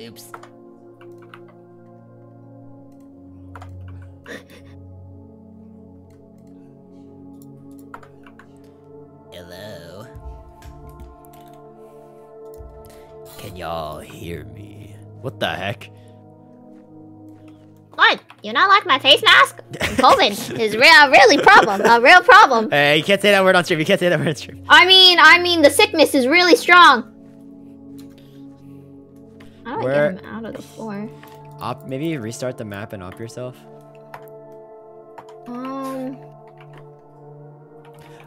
Oops. Hello. Can y'all hear me? What the heck? What? You not like my face mask? COVID is real, really problem. A real problem. Hey, you can't say that word on stream. You can't say that word on stream. I mean, I mean, the sickness is really strong. Don't Where- get him out of the floor. Op, maybe restart the map and op yourself. Um,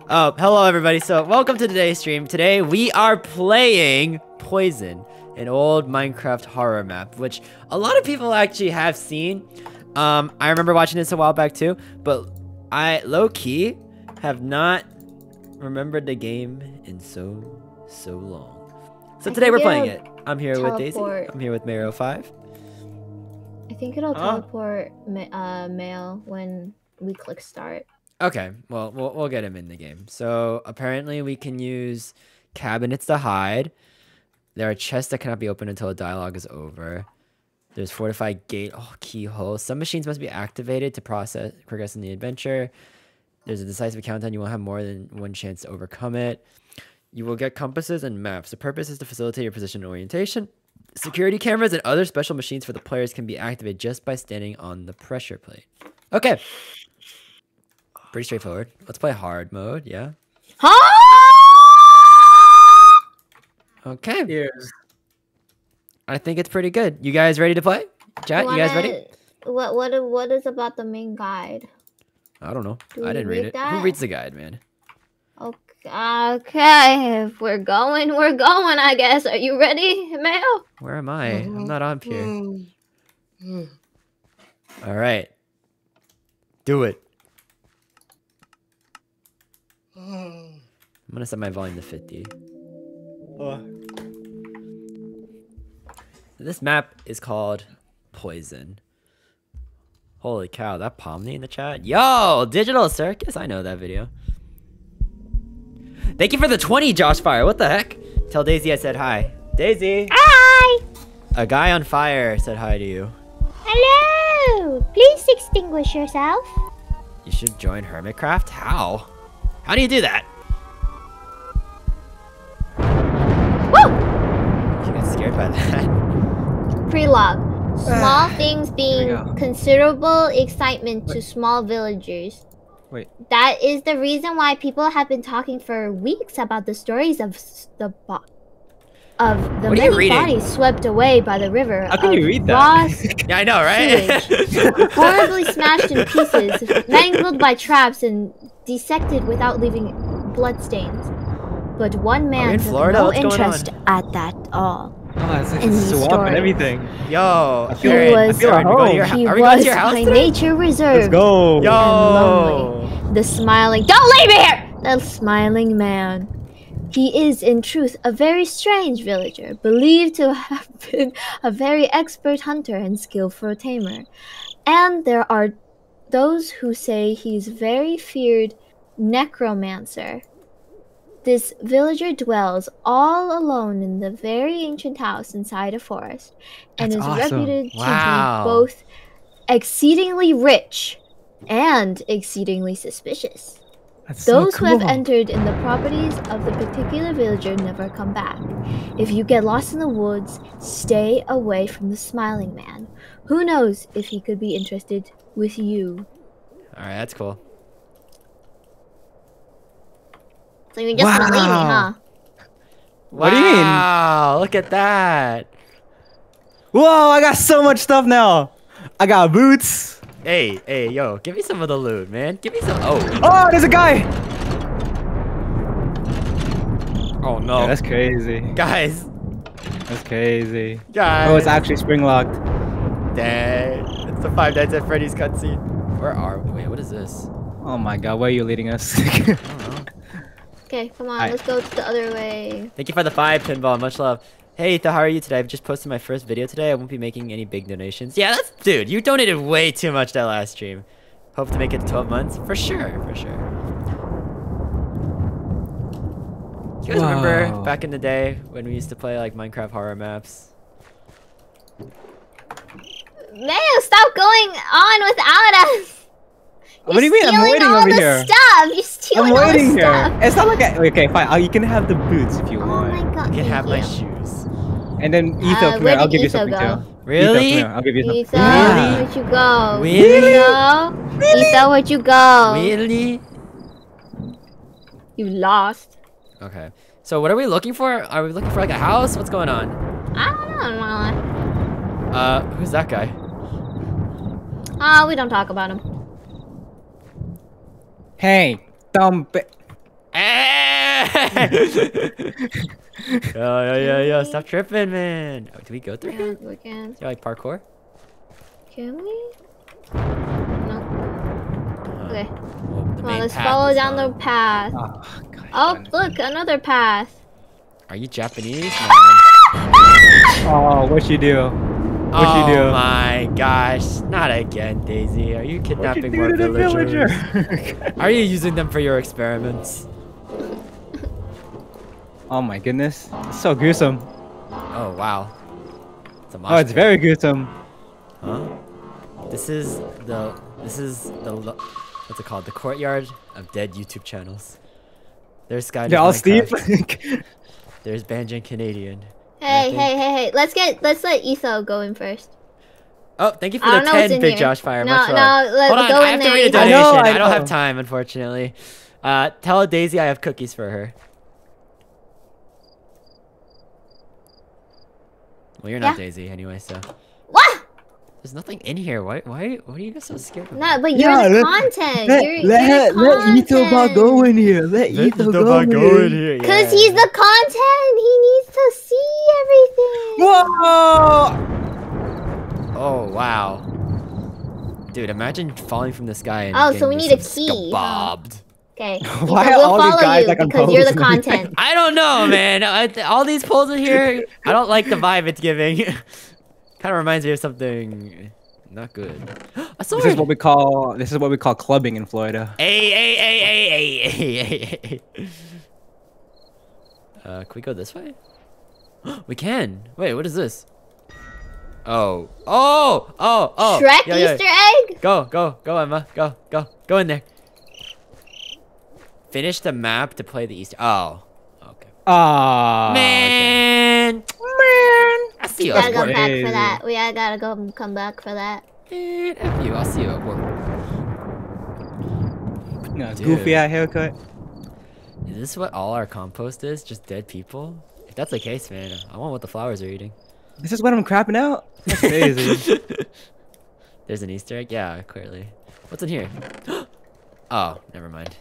Oh, hello everybody. So, welcome to today's stream. Today we are playing Poison, an old Minecraft horror map, which a lot of people actually have seen. Um, I remember watching this a while back too, but I low key have not remembered the game in so so long. So I today we're playing it. I'm here with Daisy. I'm here with Mario Five. I think it'll teleport ma- uh, mail when we click start. Okay, well, we'll we'll get him in the game. So apparently we can use cabinets to hide. There are chests that cannot be opened until a dialogue is over. There's fortified gate, oh, keyhole. Some machines must be activated to process progress in the adventure. There's a decisive countdown. You won't have more than one chance to overcome it. You will get compasses and maps. The purpose is to facilitate your position and orientation. Security cameras and other special machines for the players can be activated just by standing on the pressure plate. Okay. Pretty straightforward. Let's play hard mode, yeah? Okay. Ears. I think it's pretty good. You guys ready to play? Chat, you guys ready? What what what is about the main guide? I don't know. Do I didn't read, read it. Who reads the guide, man? Okay, okay, if we're going, we're going. I guess. Are you ready, Mayo? Where am I? I'm not on here. Mm. All right. Do it. I'm gonna set my volume to 50. Oh. This map is called Poison. Holy cow, that Pomni in the chat? Yo, Digital Circus, I know that video. Thank you for the 20, Josh Fire. What the heck? Tell Daisy I said hi. Daisy! Hi. A guy on fire said hi to you. Hello. Please extinguish yourself. You should join Hermitcraft? How? How do you do that? Woo! You get scared by that. Prelog. Small things being considerable excitement to small villagers. Wait. That is the reason why people have been talking for weeks about the stories of the bo- of the What many bodies swept away by the river. How can you read that? Yeah, I know, right? horribly smashed in pieces, mangled by traps, and dissected without leaving bloodstains. But one man in took Florida? no What's going interest at that all. Oh, it's like In a swamp stories. and everything. Yo, He Aaron, was Aaron, we going to your, he are we going was to your house by today? nature reserved. Let's go. Yo! The smiling Don't leave me here! The smiling man. He is in truth a very strange villager, believed to have been a very expert hunter and skillful tamer. And there are those who say he's very feared necromancer. This villager dwells all alone in the very ancient house inside a forest, and That's is awesome. reputed Wow. to be both exceedingly rich and exceedingly suspicious. That's so Those who have entered in the properties of the particular villager never come back. If you get lost in the woods, stay away from the smiling man. Who knows if he could be interested with you? Alright, that's cool. So you're just gonna leave me, huh? Wow. What do you mean? Wow, look at that. Whoa, I got so much stuff now. I got boots. Hey, hey, yo, give me some of the loot, man. Give me some. Oh, Oh, there's a guy. oh no. Yeah, that's crazy. guys, That's crazy. guys. Oh, it's actually spring locked. Dang. It's the Five Nights at Freddy's cutscene. Where are we? Wait, what is this? Oh my god, where are you leading us? I don't know. Okay, come on, Hi. let's go to the other way. Thank you for the five, Pinball. Much love. Hey, Ethan, how are you today? I've just posted my first video today. I won't be making any big donations. Yeah, that's dude. You donated way too much that last stream. Hope to make it to 12 months for sure, for sure. Do you guys remember back in the day when we used to play like Minecraft horror maps? Mayo, stop going on without us. What do you mean? I'm waiting all over the here. Stuff. You're stealing I'm all waiting the here. stuff. It's not like I, okay, fine. Uh, you can have the boots if you Oh want. Oh my god. You can have my shoes. And then Etho, Uh, come here. I'll give you something go? too. Really? Etho. I'll give you something. Etho, Really? where'd you go? Really? Etho? Etho, where'd you go? Really? You lost. Okay. So what are we looking for? Are we looking for like a house? What's going on? I don't know. Uh, who's that guy? Oh, we don't talk about him. Hey, dumb bi- Hey! yo, yo, yo, yo, stop tripping, man. Oh, do we go through Yeah, here? we can. Is there like parkour? Can we? No. Uh, Okay. well, the Come on, let's follow is down the path. Oh, God. Oh, damn it. look, another path. Are you Japanese? Man? Oh, what you do? What'd oh you do? Oh my gosh, not again, Daisy. Are you What'd you kidnapping do more villagers? villager? Are you using them for your experiments? oh my goodness. It's so gruesome. Oh wow. It's a Oh, it's very gruesome. Huh? This is the this is the what's it called? The courtyard of dead YouTube channels. There's Sky. They're all steep. There's Banjan Canadian. Hey, hey, hey, hey. Let's get let's let Etho go in first. Oh, thank you for I the don't know what's 10, Big here. Josh Fire. No, Much no, love. let- Hold on, go I in have to read a Ethan. I donation. know, I, I don't have time, unfortunately. Uh, tell Daisy I have cookies for her. Well, you're not Yeah. Daisy anyway, so What? There's nothing in here. Why? Why? What are you guys so scared of? No, but you're Yeah, the let- content. let you're, let, you're let Etho content. go in here. Let Etho go in here. here. Cause he's the content. He needs to see everything. Whoa! Oh wow. Dude, imagine falling from the sky and Oh, getting so we need a key, huh? Scabobbed. Okay. Why we'll all these follow guys, you like, because you're the content. I don't know, man. All these poles in here, I don't like the vibe it's giving. Kind of reminds me of something not good. A sword. This is what we call this is what we call clubbing in Florida. Hey, hey, hey, hey, hey, hey, hey, hey. Uh, can we go this way? we can. Wait, what is this? Oh, oh, oh, oh. Shrek yeah, yeah. Easter egg? Go, go, go, Emma. Go, go, go in there. Finish the map to play the Easter. Oh, okay. Ah, Man, man, I see you Gotta go work. back for that. We I gotta go come back for that. Man, F you. I'll see you at work. Yeah, Dude. goofy eye haircut. Is this what all our compost is? Just dead people? If that's the case, man, I want what the flowers are eating. This is what I'm crapping out. That's crazy. There's an Easter egg? Yeah, clearly. What's in here? oh, never mind.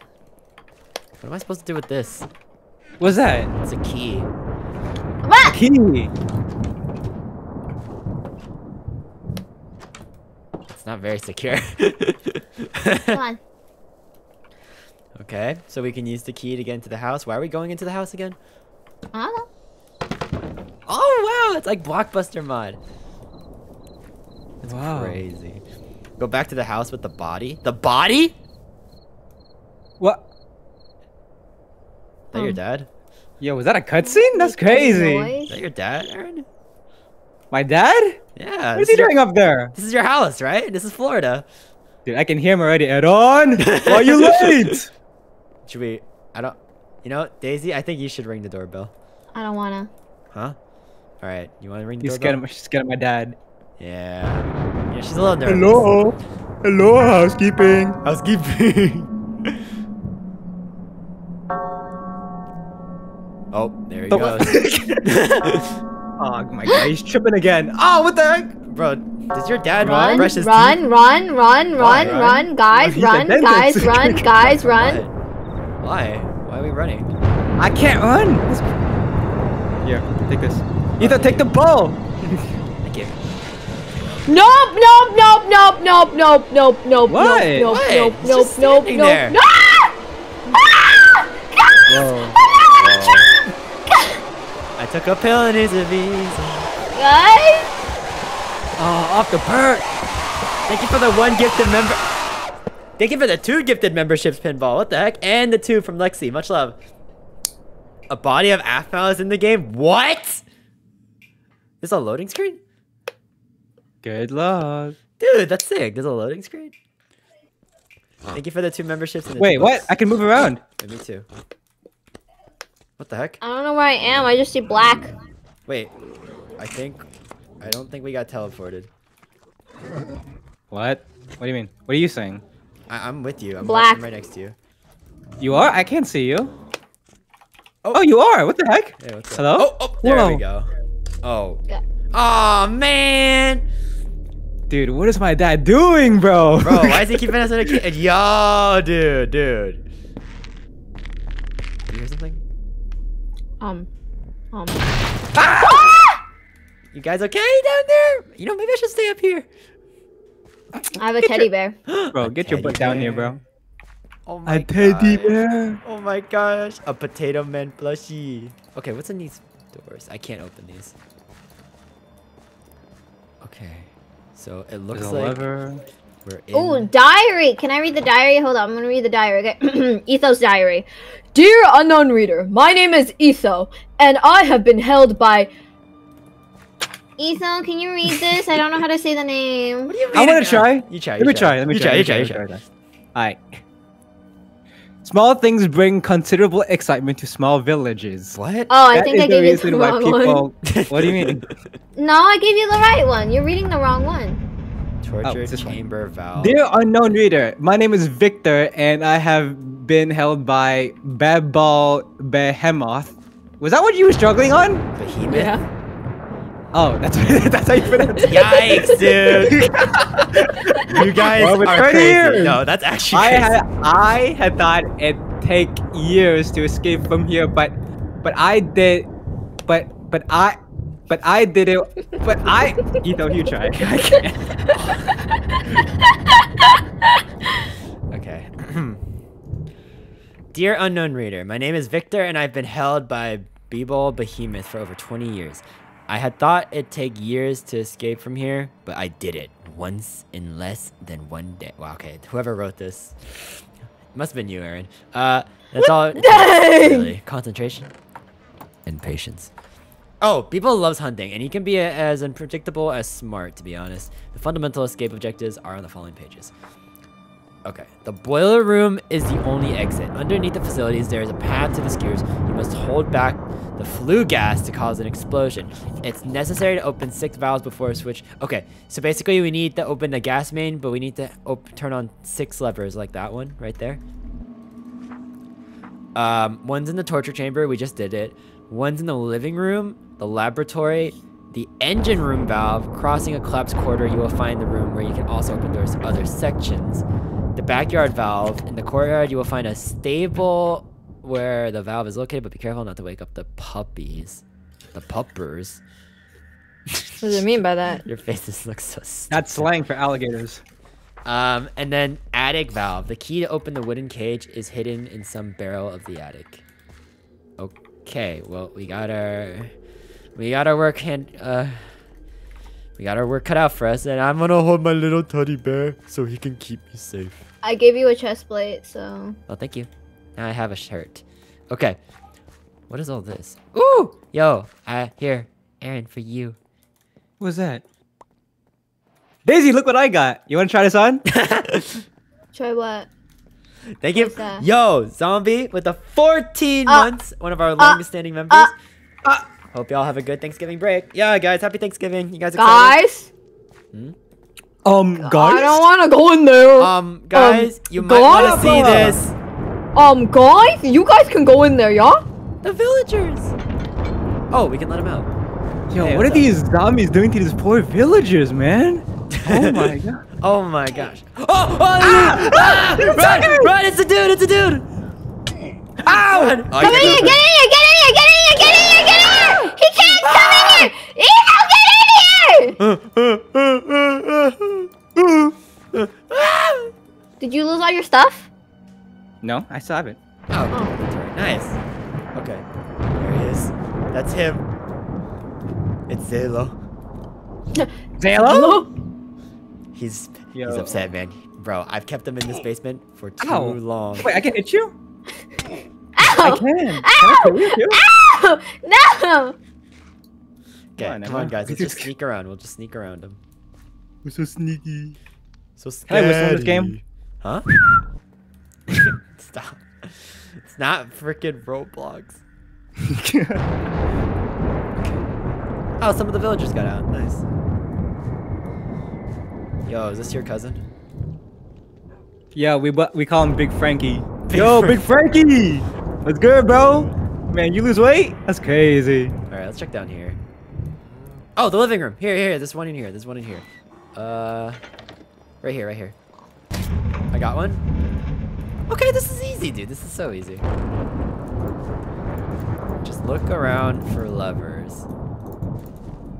What am I supposed to do with this? What's that? It's a key. What? Key. Not very secure. Come on. okay, so we can use the key to get into the house. Why are we going into the house again? I don't know. Oh, wow, it's like Blockbuster mod. That's Wow. crazy. Go back to the house with the body. The body? What? Is that your Um, dad? Yo, was that a cutscene? That's crazy. Is that your dad, Aaron? My dad? Yeah. What this he your- doing up there? This is your house, right? This is Florida. Dude, I can hear him already. Aaron, why are you late? Should we? I don't. You know, Daisy, I think you should ring the doorbell. I don't wanna. Huh? All right. You want to ring the He's scared doorbell? of, she's scared of my dad. Yeah. Yeah, she's a little nervous. Hello? Hello, housekeeping. Housekeeping. oh, there he The goes. oh my god, he's tripping again. Oh, what the heck? Bro, does your dad Run, brush his run, teeth? run, run, run, Run? run, guys, He's run, guys, run, guys, run. Why? Why are we running? I can't run. This- Here, take this. Ethan, take the ball. Thank you. Nope, nope, nope, nope, nope, nope, nope, nope, What? nope, nope, What? nope, It's nope, just nope, standing nope. there. No! Ah! Guys! Whoa. I took a pill and it's a visa. Guys! Oh, off the perk. Thank you for the one gifted member. Thank you for the two gifted memberships, Pinball. What the heck? And the two from Lexi. Much love. A body of Aphmau is in the game? What? This a loading screen? Good luck. Dude, that's sick. There's a loading screen. Thank you for the two memberships. And the Wait, two what? I can move around. Yeah, me too. What the heck? I don't know where I am. I just see black. Wait, I think, I don't think we got teleported. What? What do you mean? What are you saying? I, I'm with you. I'm, Black. Right next to you. You are? I can't see you. Oh. Oh, you are. What the heck? Hey. Hello? Oh, oh, there we go. Oh. Yeah. Oh man, Dude, what is my dad doing, bro? bro, why is he keeping us in a cage? Yo, dude, dude. Did you hear something? Um. Um. You guys okay down there? You know, maybe I should stay up here. I have a teddy bear. Bro, get your butt teddy down here, bro. Oh my A teddy gosh. bear. Oh my gosh, a potato man plushie. Okay, what's in these doors? I can't open these. Okay, so it looks There's a like lever. we're in. Oh, diary. Can I read the diary? Hold on. I'm going to read the diary. Okay. Ethos diary. Dear unknown reader, my name is Etho, and I have been held by. Etho, can you read this? I don't know how to say the name. What do you I wanna try. You try. Let me try. Let me try. You let try. me You try, try. try. Alright. Small things bring considerable excitement to small villages. What? Oh, I That think I gave you the reason why wrong one. what do you mean? No, I gave you the right one. You're reading the wrong one. Torture it's oh, this one. chamber valve. Dear unknown reader, my name is Victor, and I have been held by Babal Behemoth. Was that what you were struggling on? Behemoth. Oh, that's that's how you pronounce it. Yikes, dude! you guys Well, are crazy. years. No, that's actually I crazy. had I had thought it'd take years to escape from here, but but I did, but but I. But I did it. But I, Etho, you try. I can't. Okay. Dear unknown reader, my name is Victor and I've been held by Beeble Behemoth for over 20 years. I had thought it'd take years to escape from here, but I did it once in less than one day. Wow, okay. Whoever wrote this must have been you, Aaron. Uh, that's all. it Really. Concentration and patience. Oh, Beeble loves hunting, and he can be a- as unpredictable as smart, to be honest. The fundamental escape objectives are on the following pages. Okay. The boiler room is the only exit. Underneath the facilities, there is a path to the skewers. You must hold back the flue gas to cause an explosion. It's necessary to open six valves before a switch. Okay, so basically we need to open the gas main, but we need to turn on six levers like that one right there. Um, one's in the torture chamber. We just did it. One's in the living room, the laboratory, the engine room valve. Crossing a collapsed corridor, you will find the room where you can also open doors to other sections. The backyard valve. In the courtyard, you will find a stable where the valve is located, but be careful not to wake up the puppies. The puppers. What does it mean by that? Your faces look so stupid. That's slang for alligators. Um, and then attic valve. The key to open the wooden cage is hidden in some barrel of the attic. Okay, well we got our we got our work hand uh we got our work cut out for us, and I'm gonna hold my little teddy bear so he can keep me safe. I gave you a chest plate, so. Oh, thank you. Now I have a shirt. Okay, what is all this? Ooh, yo, uh, here, Aaron, for you. What was that? Daisy, look what I got. You want to try this on? Try what? Thank you. Yo, zombie with the 14 Uh, months, one of our longest standing members. uh, uh. Hope y'all have a good Thanksgiving break. Yeah, guys, happy Thanksgiving. You guys excited? Guys? Um, guys? I don't want to go in there. Um, guys, you might want to see this. Um, guys? You guys can go in there, yeah? The villagers. Oh, we can let them out. Yo, Hey, what are up? these zombies doing to these poor villagers, man? Oh my god. Oh my gosh. Oh, oh ah, ah, run, run, it's a dude, it's a dude. Ow! Oh, Come in here, get in here, get in here, get in your stuff? No, I still have it. Oh, inventory. nice. Okay, there he is. That's him. It's Zalo. Zalo? He's he's upset, man. Bro, I've kept him in this basement for too Ow. long. Wait, I can hit you? Ow! I can. Can I kill you too? Ow! No! Okay, Come on, come on, guys. Let's We just just- sneak around. We'll just sneak around him. We're so sneaky. So scary. Can I whistle in this game? Huh? Stop. It's not freaking Roblox. Oh, some of the villagers got out. Nice. Yo, is this your cousin? Yeah, we bu- we call him Big Frankie. Big Yo, Frank- Big Frankie! What's good, bro? Man, you lose weight? That's crazy. All right, let's check down here. Oh, the living room. Here, here. There's one in here. There's one in here. Uh, right here, right here. I got one. Okay, this is easy, dude. This is so easy. Just look around for levers.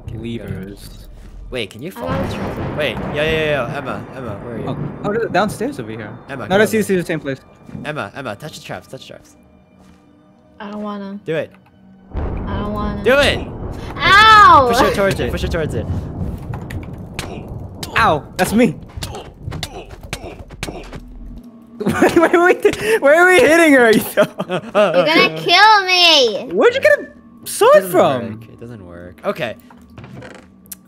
Can Levers. Wait, can you I fall? got this it. room? Wait, yeah, yeah, yeah, yeah. Emma, Emma, where are you? Oh, oh, downstairs over here. Emma, No, come that's over. easy, the same place. Emma, Emma, touch the traps, touch the traps. I don't wanna. Do it. I don't wanna. Do it. Ow! Push it towards it. Push it towards it. Ow, that's me. where, are we, where are we hitting her, You're gonna kill me! Where'd you get a sword doesn't from? work. It doesn't work. Okay.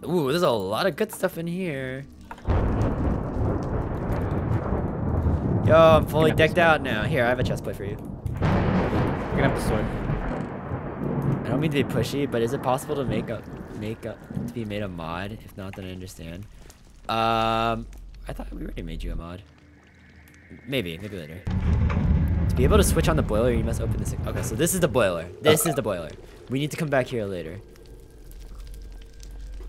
Ooh, there's a lot of good stuff in here. Yo, I'm fully decked out now. Here, I have a chest plate for you. You're gonna have the sword. I don't mean to be pushy, but is it possible to make a make a to be made a mod? If not, then I understand. Um, I thought we already made you a mod. Maybe, maybe later. To be able to switch on the boiler, you must open this. Okay, so this is the boiler. This is the boiler. We need to come back here later.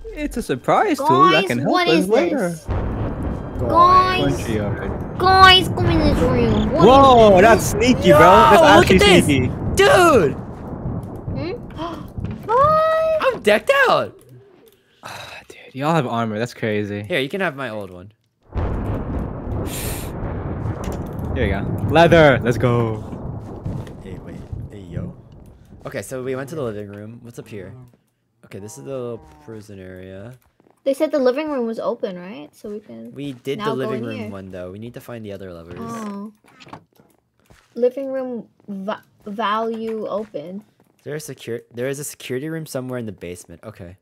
It's a surprise tool that can help what us is later. this? Guys, Country alread. guys, come in this room. What is Whoa, this? that's sneaky, Yo, bro. That's look actually at this, sneaky. dude. Hmm? I'm decked out. Ah, Dude, y'all have armor. That's crazy. Here, you can have my old one. Here we go. Leather. Let's go. Hey, wait. Hey, yo. Okay, so we went to the living room. What's up here? Okay, this is the little prison area. They said the living room was open, right? So we can. We did Now the living room here. one though. We need to find the other levers. Oh. Living room va- value open. Is there a secure? There is a security room somewhere in the basement. Okay.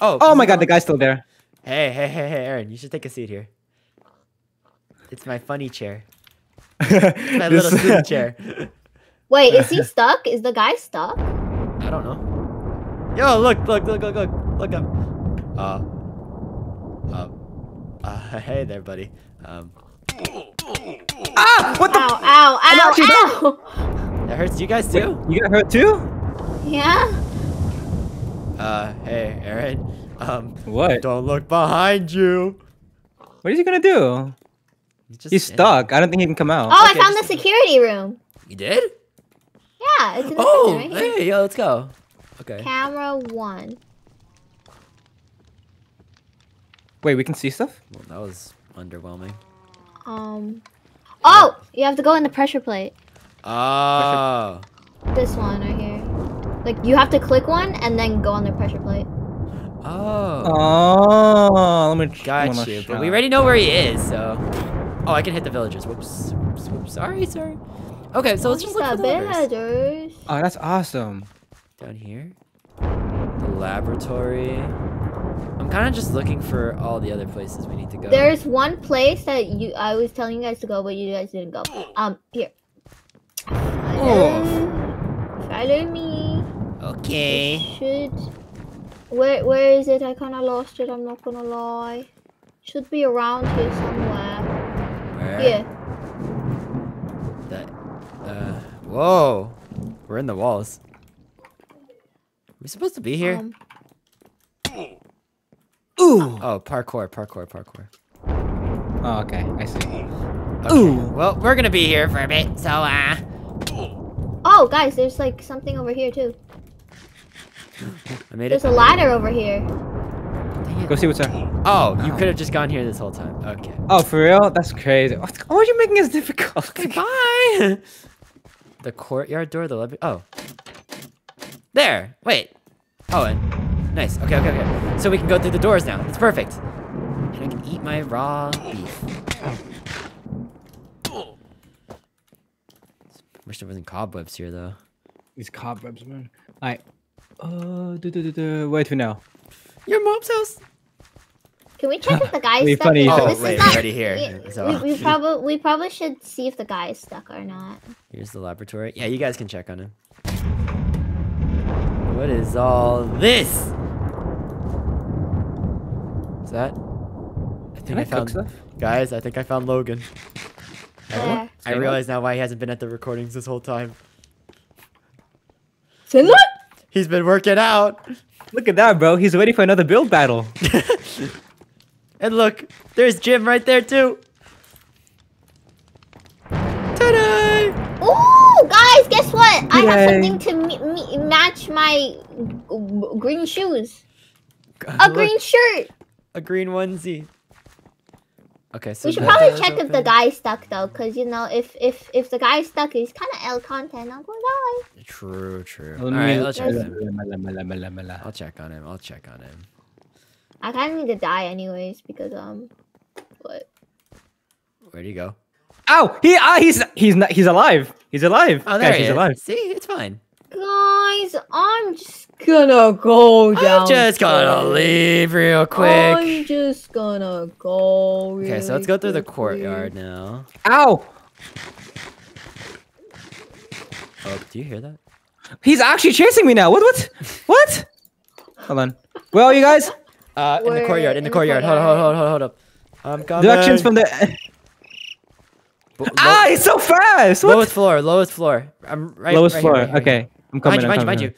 Oh. Oh my god, the guy's still there. Hey, hey, hey, hey, Aaron! You should take a seat here. It's my funny chair. My This- little student chair. Wait, is he stuck? Is the guy stuck? I don't know. Yo, look, look, look, look, look, look up. Uh, uh, uh, hey there, buddy. Um, ah! What the? Ow, ow, ow, ow! that hurts you guys too? You got hurt too? Yeah? Uh, hey, Aaron. Um, What? don't look behind you. What is he gonna do? He's, just He's stuck. I don't think he can come out. Oh, Okay, I found the just- security room. You did? Yeah, it's in the Oh, prison right here. hey, yo, let's go. Okay. Camera one. Wait, we can see stuff? Well, that was underwhelming. Um. Oh, you have to go in the pressure plate. Oh. This one right here. Like you have to click one and then go on the pressure plate. Oh. Oh, let me. tr- Got wanna you. But we already know where he is, so. Oh, I can hit the villagers. Whoops. Whoops. Whoops. Sorry, sorry. Okay, so let's just look for the levers. villagers. Oh, that's awesome. Down here. The laboratory. I'm kind of just looking for all the other places we need to go. There's one place that you I was telling you guys to go, but you guys didn't go. Um, here. Follow, follow me. Okay. It should. Where Where is it? I kind of lost it. I'm not gonna lie. Should be around here somewhere. Where? Here. That. Uh. Whoa. We're in the walls. Are we supposed to be here? Um, Ooh. oh, parkour, parkour, parkour. Oh, okay. I see. Okay. Ooh. Well, we're gonna be here for a bit, so uh. oh, guys, there's like something over here too. I made it There's it. a ladder over here. Dang. Go see what's there. Oh, you could have just gone here this whole time. Okay. Oh, for real? That's crazy. What? Why are you making this difficult? Bye. the courtyard door, the lobby. Oh. There. Wait. Oh, and nice. Okay, okay, okay. So we can go through the doors now. It's perfect. And I can eat my raw beef. Wish there wasn't cobwebs here though. These cobwebs, man. Alright. Uh, do, do, do, do. where to now? Your mom's house. Can we check if the guy's Be stuck? funny Oh, this is wait, not- already here. yeah, So- we, we probably we probably should see if the guy is stuck or not. Here's the laboratory. Yeah, you guys can check on him. What is all this? Is that? I think Can I, I found. stuff? Guys, I think I found Logan. Where? I realize now why he hasn't been at the recordings this whole time. Finland? He's been working out. Look at that, bro. He's waiting for another build battle. And look, there's Jim right there too. Ta-da! Ooh, guys, guess what? I have something to me- me- match my g- green shoes. A Look, green shirt. a green onesie. Okay, so We should probably door's check if the open. guy's stuck though, cause you know if if if the guy's stuck, he's kind of L content. I'm gonna die. True, true. Let All me- right, let's check Let's- him. I'll check on him. I'll check on him. I kind of need to die anyways because um, what? Where do you go? Ow! He ah, he's he's not he's alive. He's alive. Oh, there Guys, he he's is. alive. See, it's fine. Guys, I'm just gonna go down. I'm just gonna leave real quick. I'm just gonna go. Okay, so let's go through the courtyard now. Ow! Oh, do you hear that? He's actually chasing me now. What? What? What? Hold on. Where are you guys? Uh, in the courtyard. In in the the courtyard. Hold, hold, hold, courtyard. hold, hold up. I'm coming. Directions from the. Bo- Ah, he's so fast. What? lowest floor. Lowest floor. I'm right. Lowest right here, floor. right here. okay, I'm coming. Behind you. I'm Behind coming. you.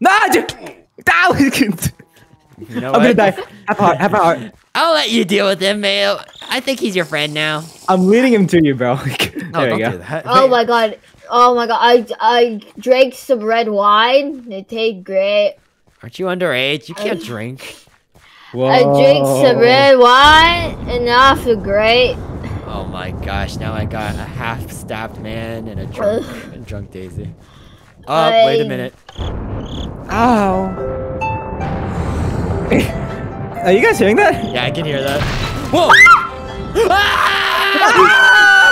Behind you. Nah, dude. Ow! You know I'm gonna die. Have a heart. Have a heart. I'll let you deal with him, mate. I think he's your friend now. I'm leading him to you, bro. No, there don't you go. do that. Oh my god. Oh my god. I I drank some red wine. It tastes great. Aren't you underage? You can't drink. Whoa. I drink some red wine and now I feel great. Oh my gosh! Now I got a half-stabbed man and a drunk, a drunk Daisy. Oh, wait a minute. Ow. Are you guys hearing that? Yeah, I can hear that. Whoa! what ah! the?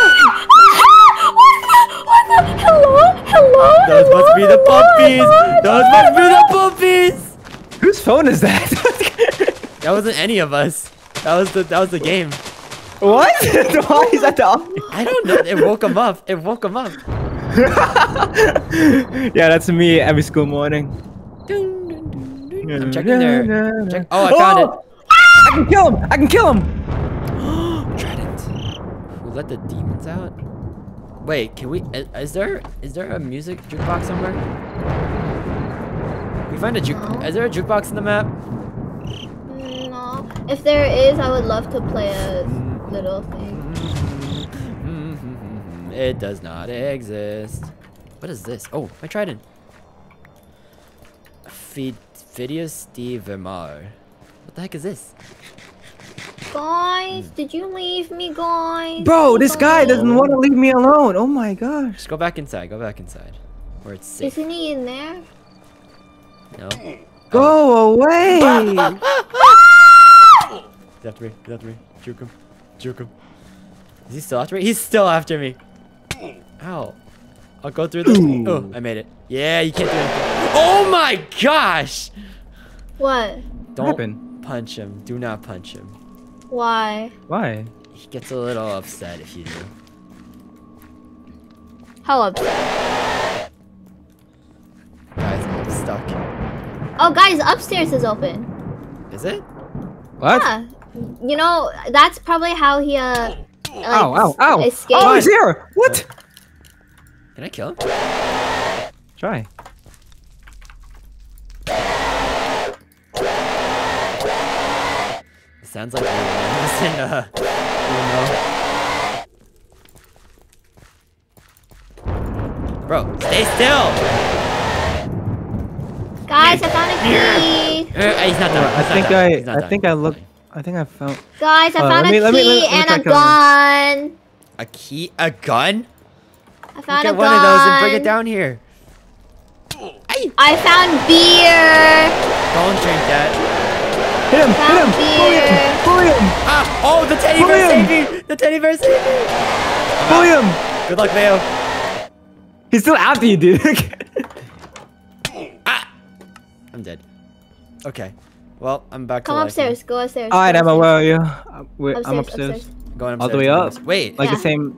Hello? Hello? Those Hello? must be the Hello? puppies. Hello? Those must be the puppies. Whose phone is that? That wasn't any of us. That was the that was the game. what? Why is that the? I don't know. It woke him up. It woke him up. yeah, that's me every school morning. I'm checking there. Check- oh, I found it. Oh! I can kill him! I can kill him! Trident. Who let the demons out? Wait, can we? Is, there is there a music jukebox somewhere? We find a juke. No. Is there a jukebox in the map? No. If there is, I would love to play a mm-hmm. little thing. Mm-hmm. It does not exist. What is this? Oh, my trident. Fid Phidias de Vermar. What the heck is this? Guys, did you leave me, guys? Bro, this guy doesn't Oh. want to leave me alone. Oh my gosh. Just go back inside. Go back inside. Where it's safe. Isn't he in there? No. Go oh. away! Ah! He's after me. He's after me. Juke him. Juke him. Is he still after me? He's still after me. Ow. I'll go through the. Oh, I made it. Yeah, you can't do anything. Oh my gosh! What? Don't happened? punch him. Do not punch him. Why? Why? He gets a little upset if you do. How upset? Guys, I'm stuck. Oh, guys, upstairs is open. Is it? What? Yeah. You know, that's probably how he, uh, like, Ow, ow, ow! escaped. Oh, he's here! What? Can I kill him? Try. Sounds like we're listen, uh, Uno. Bro, stay still! Guys, I found a key. Uh, he's not done. I He's not think done. I, He's not I done. think I It's looked. I think I found. Guys, I Uh, found let me- a let me- key let me- let me and a killing gun. A key? A gun? I found Get a one of those and bring it down here. I found beer. Don't drink that. Hit him! Hit him! Found Bully him! beer. Bully him! Ah! Oh, the teddy bear William! saved me! The teddy bear saved me! Bully him! Good luck, Mayo. He's still after you, dude. Ah! I'm dead. Okay. Well, I'm back to Come life now. upstairs. Go upstairs. All right, go Emma, upstairs. where are you? I'm, wait, I'm Upstairs, upstairs. Going All the way up? Wait, Like Yeah. the same.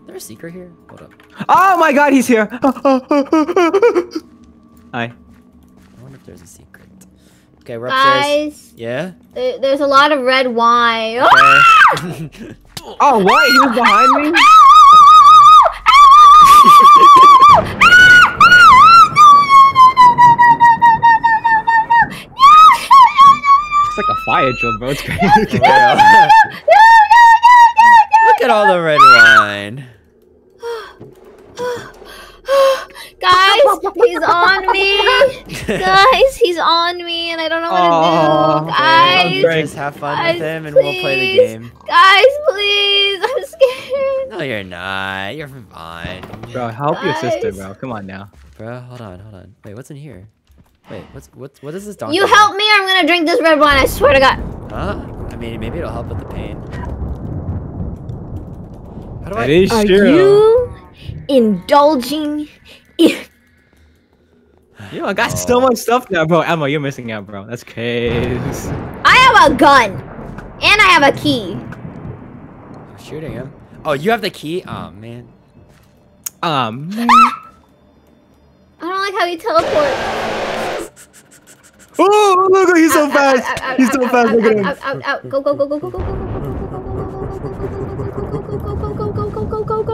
is there a secret here? Hold up. Oh my God, he's here. Hi. I wonder if there's a secret. Okay, we're upstairs. Guys, Yeah. there- there's a lot of red wine. Okay. Oh, what? He was behind me. It's like a fire drill, bro. It's crazy. For real. Look at all the red wine. Guys, he's on me. Guys, he's on me, and I don't know what Aw, to do. Guys, Great. Just have fun Guys, with him and we'll play the please. game. guys, please. I'm scared. No, you're not. You're fine. Bro, help your sister, bro. Come on now. Bro, hold on, hold on. Wait, what's in here? Wait, what's what? What is this donkey? You help me, or I'm gonna drink this red wine. I swear to God. Huh? I mean, maybe it'll help with the pain. How do I? That is Are true. you indulging in? Yo, I got so Oh. much stuff now, bro. Emma, you're missing out, bro. That's crazy. I have a gun, and I have a key. I'm shooting him. Oh, you have the key? Oh man. Um, I don't like how he teleports. oh, look, he's so Out, out, fast. out, out, He's so fast. out, Look at him. Go, go, go, go, go, go, go, go,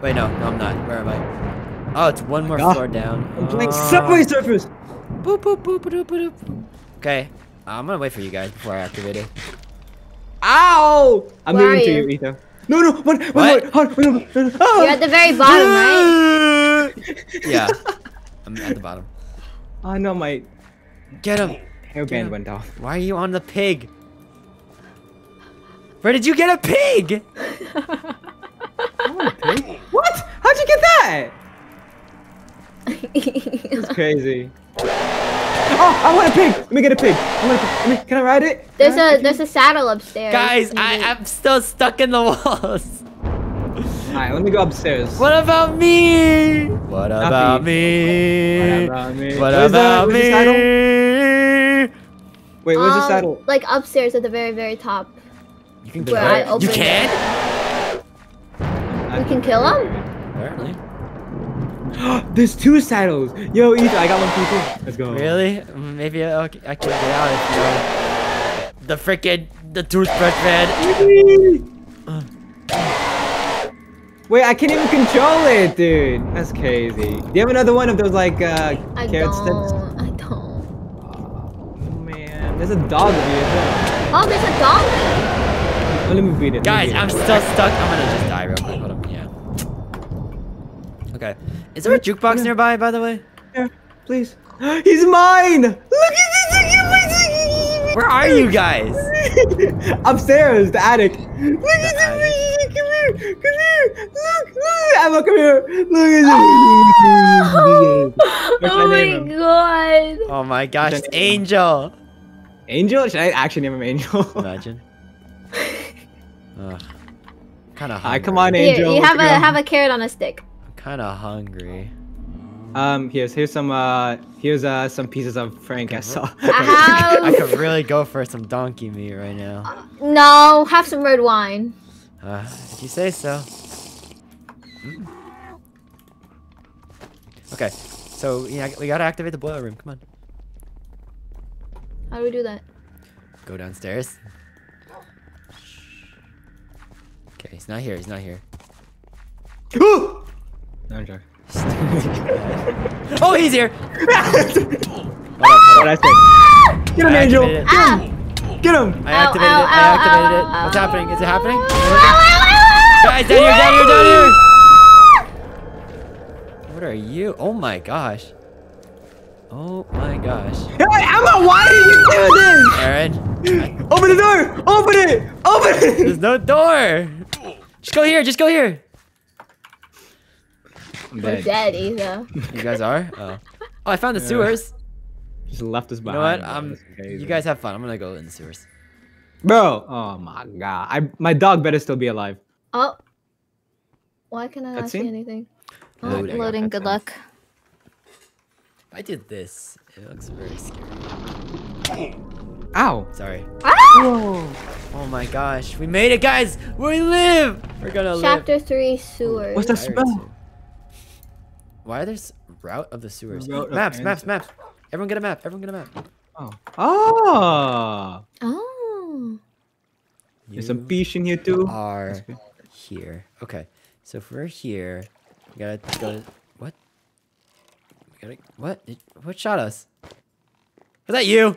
Wait, no, no, I'm not. Where am I? Oh, it's one more Ah, floor down. I'm playing Ah. Subway Surfers. Boop, boop, boop, boop, boop, boop. Okay, I'm gonna wait for you guys before I activate it. Ow! I'm Where moving are to you? you, Ethan. No, no, one, one, What? one, one, one, one, one. Ah! You're at the very bottom, right? Yeah, I'm at the bottom. Oh no, my Get him. hairband went off. Why are you on the pig? Where did you get a pig? What? How'd you get that? That's crazy. Oh, I want a pig. Let me get a pig. I want a pig. Let me, can I ride it? There's Can I- a there's a saddle upstairs. Guys, I, I'm still stuck in the walls. Alright, let me go upstairs. What about me? What about me? What about me? What about the me? Wait, where's the Um, saddle? Like upstairs at the very very top. You can Where kill I it. You opened can? We can kill him. Apparently. There's two saddles. Yo, Ethan, I got one for you too. Let's go. Really? Maybe I, I can get out if you The freaking the toothbrush man. Wait, I can't even control it, dude. That's crazy. Do you have another one of those like uh I carrot sticks? don't. I don't. Oh man, there's a dog over here. too. Oh, there's a dog! Oh, let me beat it. Guys, beat. I'm still stuck. I'm gonna just die real quick. Hold on. Yeah. Okay. Is there a jukebox nearby, by the way? Here, please. He's mine. Look at this. Where are you guys? Upstairs, the attic. Look at attic. this. Come here. Come here. Look. Look. Emma, come here. Look at Oh, this. What's oh my oh name? my god. Oh my gosh, What's it's? Angel. Angel? Should I actually name him Angel? Imagine. Ugh. Kind of Hi, hungry. come on, Here, Angel. you have a have a carrot on a stick. I'm kind of hungry. Um, here's here's some uh here's uh some pieces of Frank I saw. I I could really go for some donkey meat right now. no. Have some red wine. Uh, if you say so. Mm. Okay, so yeah, we gotta activate the boiler room. Come on, How do we do that? go downstairs. Okay, he's not here. He's not here. no, I'm joking. oh, he's here. hold up, hold What up. I say? Get him, I Angel. activated it. Get Ah! him. Get him. I activated ow, it. I activated ow, it. ow, What's ow. happening? Is it happening? Guys, Guys, down here, down here, down here. What are you? Oh my gosh. Oh my gosh. Hey, Emma, why did you do this? Aaron, Open the door! Open it! Open it! there's no door. Just go here. Just go here. I'm We're dead, Ethan. You guys are? Oh. Oh, I found the Yeah. sewers. Just left us You know behind. what? Um, you guys have fun. I'm gonna go in the sewers. Bro! Oh my god. I my dog better still be alive. Oh. Why can I not see anything? Oh, Loading. loading. Good luck. If I did this, it looks very scary. Ow! Sorry. Whoa! Oh my gosh, we made it, guys. We live. We're gonna live. Chapter 3 Sewers. What's the Pirates smell? here. Why are there route of the sewers? Route of maps, maps, answers. maps. Everyone get a map. Everyone get a map. Oh. Oh! Oh. There's some You fish in here too. are here. Okay, so if we're here, we gotta go. What? We gotta. What? Did, what shot us? Was that you?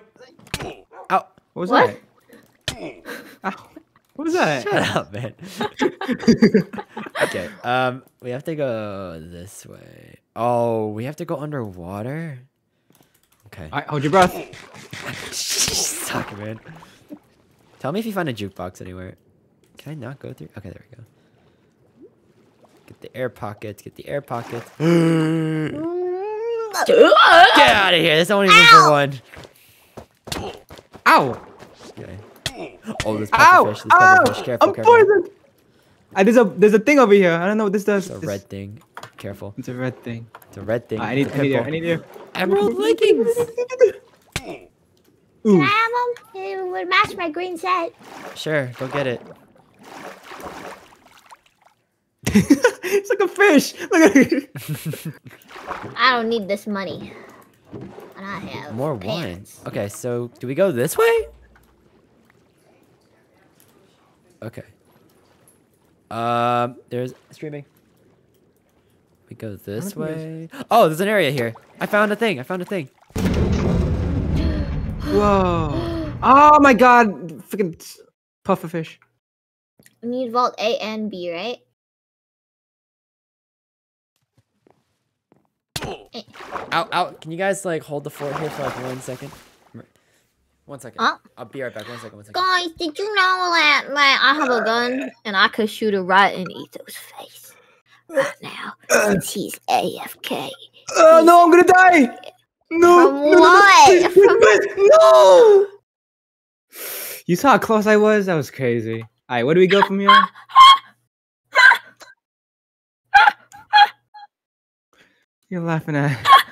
Ow! What was What? that? Ow. What was that? Shut up, man. okay. Um, we have to go this way. Oh, we have to go underwater. Okay. Alright, hold your breath. Suck, man. Tell me if you find a jukebox anywhere. Can I not go through? Okay, there we go. Get the air pockets. Get the air pockets. Get out of here. There's only room for one. Ow! Okay. Oh, this Ow! pufferfish. This Ow! pufferfish. Careful, I'm careful. poisoned! Ah, there's a there's a thing over here. I don't know what this does. It's a This- red thing. Careful. It's a red thing. It's a red thing. Ah, I need I need air. I need air. Emerald leggings. Ooh. Can I have them? It would match my green set. Sure, go get it. it's like a fish. Look at it. I don't need this money. And I have More wine. Okay, so do we go this way? Okay. Um, there's streaming. We go this don't way. Oh, there's an area here. I found a thing. I found a thing. Whoa. Oh my god. Freaking puffer fish. We need vault A and B, right? Out, out. Can you guys like hold the fort here for like one second? One second. Huh? I'll be right back. One second. One second. Guys, did you know that, that I have a gun uh. and I could shoot it right in Etho's face right now since he's AFK? Oh uh, no, I'm gonna die. No. From no, no, no, what? From- No. You saw how close I was? That was crazy. Alright, where do we go from here? You're laughing at.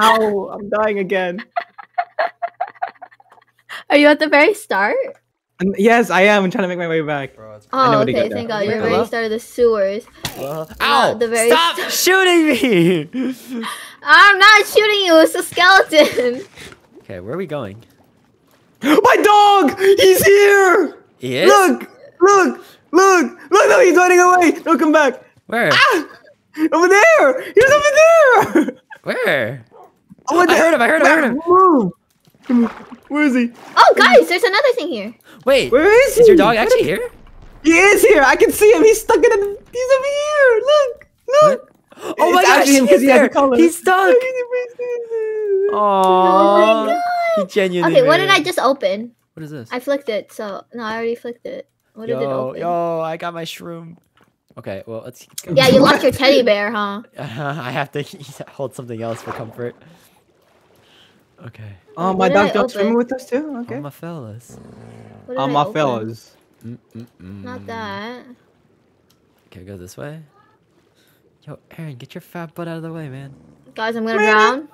Ow, I'm dying again. Are you at the very start? And yes, I am. I'm trying to make my way back. Bro, it's I know Oh, okay. Thank. God. You're Wait, very start of the sewers. Well, ow! the very Stop start. shooting me! I'm not shooting you. It's a skeleton. okay, where are we going? My dog! He's here! He is? Look! Look! Look! Look! No, he's running away! Don't come back! Where? Ah! Over there! He's over there! Where? Over I heard him, I heard him, I heard him. Move! Come on. Where is he? Oh, guys, there's another thing here. Wait, Where is he? is your dog actually here? He is here! I can see him! He's stuck in a... He's over here! Look! Look! Oh my It's gosh, actually him he's 'cause he has a there! collar. He's stuck! Oh Aww. my He god. genuinely Okay, what did I just open? What is this? I flicked it, so no, I already flicked it. What did it open? yo, I got my shroom. Okay, well, let's keep going. Yeah, you lost your teddy bear, huh? I have to hold something else for comfort. Okay. Oh, my dog I dog's open? swimming with us too? Okay. Okay. my fellas. What did Oh, I my open? fellas. Mm-mm-mm. Not that. Okay, go this way. Yo, Aaron, get your fat butt out of the way, man. Guys, I'm gonna drown.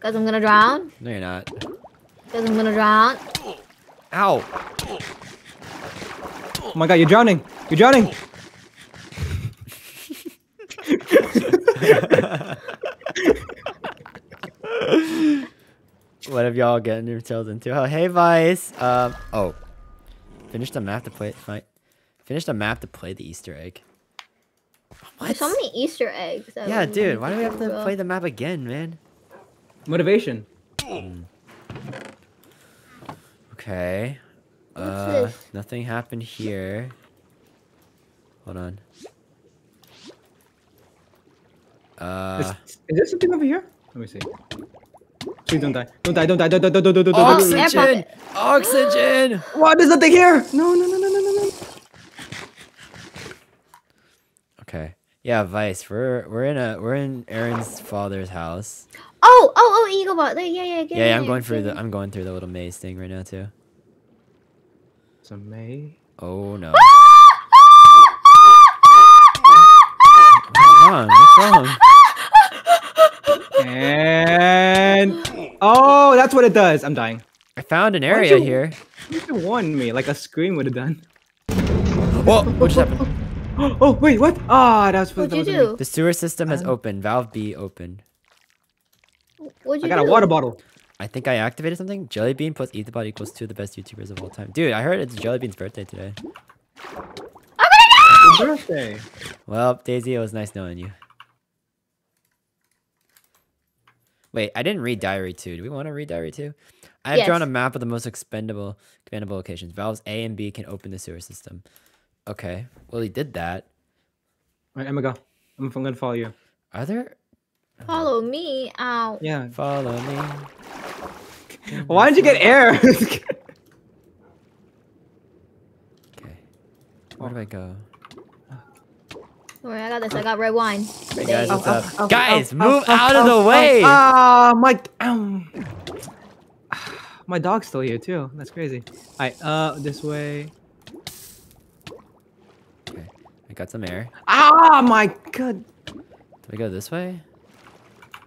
Guys, I'm gonna drown. No, you're not. Guys, I'm gonna drown. Ow! Oh my god, you're drowning! You're drowning! what have y'all getting yourselves into? Oh, hey, Vice. Um. Oh. Finish the map to play. Fight. Finish the map to play the Easter egg. What? There's so many Easter eggs. that Yeah, we dude. Why do we have to go. play the map again, man? Motivation. Okay. What's uh, this? nothing happened here. Hold on. Uh, is, is there something over here? Let me see. Please don't die. Don't die. Don't die. Don't die. Don't die. Don't die. Don't die. Don't die. oxygen! Oxygen! What? There's nothing here. No, no, no, no, no, no, no. Okay. Yeah, Vice. We're we're in a we're in Aaron's father's house. Oh, oh, oh, Eagle Bot. Yeah, yeah, yeah. Get Yeah, in yeah, I'm there, going get through in the there. I'm going through the little maze thing right now too. It's a May. Oh no. What's wrong? What's wrong? And oh, that's what it does. I'm dying. I found an area you- here. You should warn me, like a scream would have done. Whoa! What just happened? Oh wait, what? Ah, that's what. What'd you that wasn't me. do? The sewer system has Um, opened. Valve B open. What'd you I got a water bottle. I think I activated something. Jellybean plus Ethobot equals two of the best YouTubers of all time. Dude, I heard it's Jellybean's birthday today. Happy birthday. Well, Daisy, it was nice knowing you. Wait, I didn't read Diary 2. Do we want to read Diary 2? I have drawn a map of the most expendable, expendable locations. Valves A and B can open the sewer system. Okay. Well, he did that. Alright, I'm gonna go. I'm, I'm gonna follow you. Are there... Follow me out. Yeah. Follow me. Why did you get air? Okay. Where do I go? Don't worry, I got this. I got red wine. Hey, guys, There what's you up? Ow, ow, Guys, ow, move ow, out of the ow, way! Ah, my um, my dog's still here too. That's crazy. Alright, uh, this way. Okay. I got some air. Ah, my god. Do I go this way?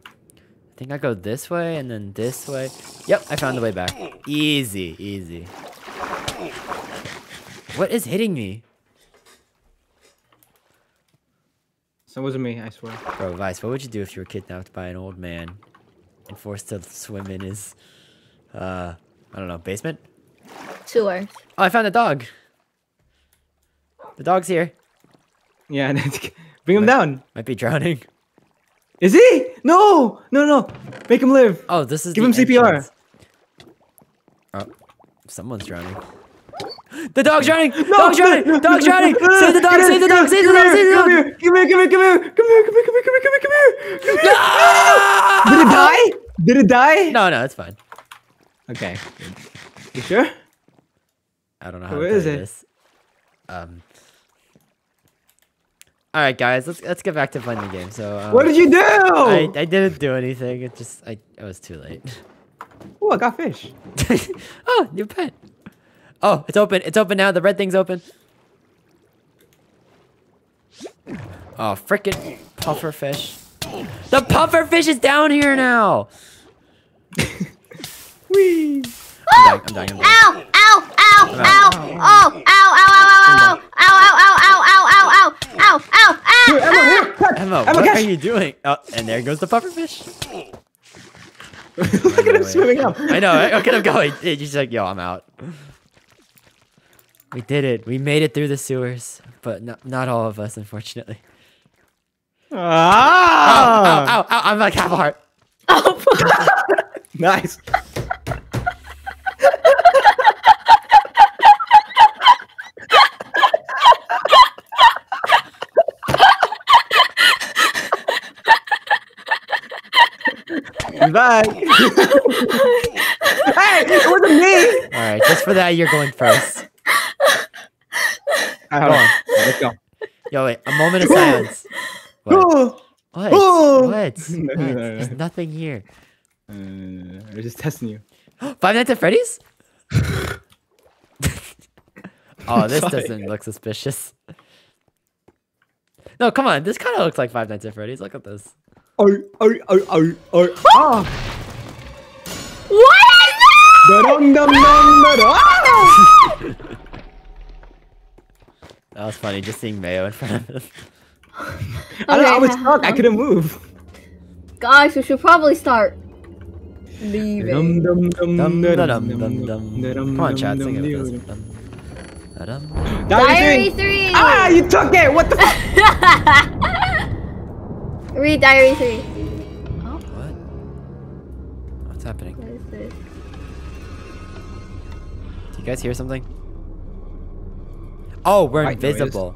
I think I go this way and then this way. Yep, I found the way back. Easy, easy. What is hitting me? So it wasn't me, I swear. Bro, Vice, what would you do if you were kidnapped by an old man and forced to swim in his, uh, I don't know, basement? Sewer. Oh, I found a dog. The dog's here. Yeah, bring him down. Might be drowning. Is he? No, no, no. Make him live. Oh, this is Give the him CPR. Oh, someone's drowning. The dog's drowning! dog's drowning! Dog's drowning! Save the dog! Save the dog! Save the dog! Save the dog! Come here! Come here! Come here! Come here! Come here! Come here! Come here! Come here! Come here! No! Did it die? Did it die? No, no, it's fine. Okay. You sure? I don't know how Where to is it? this. Um. All right, guys, let's let's get back to playing the game. So, um, What did you do? I I didn't do anything. It just I it was too late. Oh, I got fish. oh, new pet. Oh, it's open. It's open now. The red thing's open. Oh, frickin' puffer fish. The puffer fish is down here now. Whee! I'm dying. I'm dying. I'm dying. Ow! Ow! Ow! Ow! Oh! Ow! Ow! Ow! Ow! Ow! Ow! Ow! Ow! Ow! Ow! Ow! Ow! Ow! Here, Emma, here! Catch! Emma, Emma, what catch! are you doing? Oh, and there goes the puffer fish. Look at him swimming up. I know. right? Look at him going. He's just like, yo, I'm out. We did it. We made it through the sewers, but not, not all of us, unfortunately. Ow, Ah! ow, ow, ow, I'm like half a heart. Oh, nice. Bye. hey, it wasn't me. All right, just for that, you're going first. All right, hold on. Let's go. Yo, wait, a moment of silence. What? What? What? No, no, no, There's nothing here. Uh, I'm just testing you. Five Nights at Freddy's? oh, this Sorry. doesn't look suspicious. No, come on. This kind of looks like Five Nights at Freddy's. Look at this. Oh, oh, oh, oh, oh. Ah! What is that? Da-dum, dum, dum, da-da. Ah! That was funny, just seeing Mayo in front of him. I, don't I was stuck. I couldn't move. Guys, we should probably start. Leave Dum, it. dum, dum, Dum, da, da, dum, dum, dum, dum. da-dum, Come on, dum, chat, dum, sing it with us. dum. Dum. Diary three. 3! Ah, you took it. What the? Read Diary 3. What? What's happening? What is this? Do you guys hear something? Oh, we're White invisible.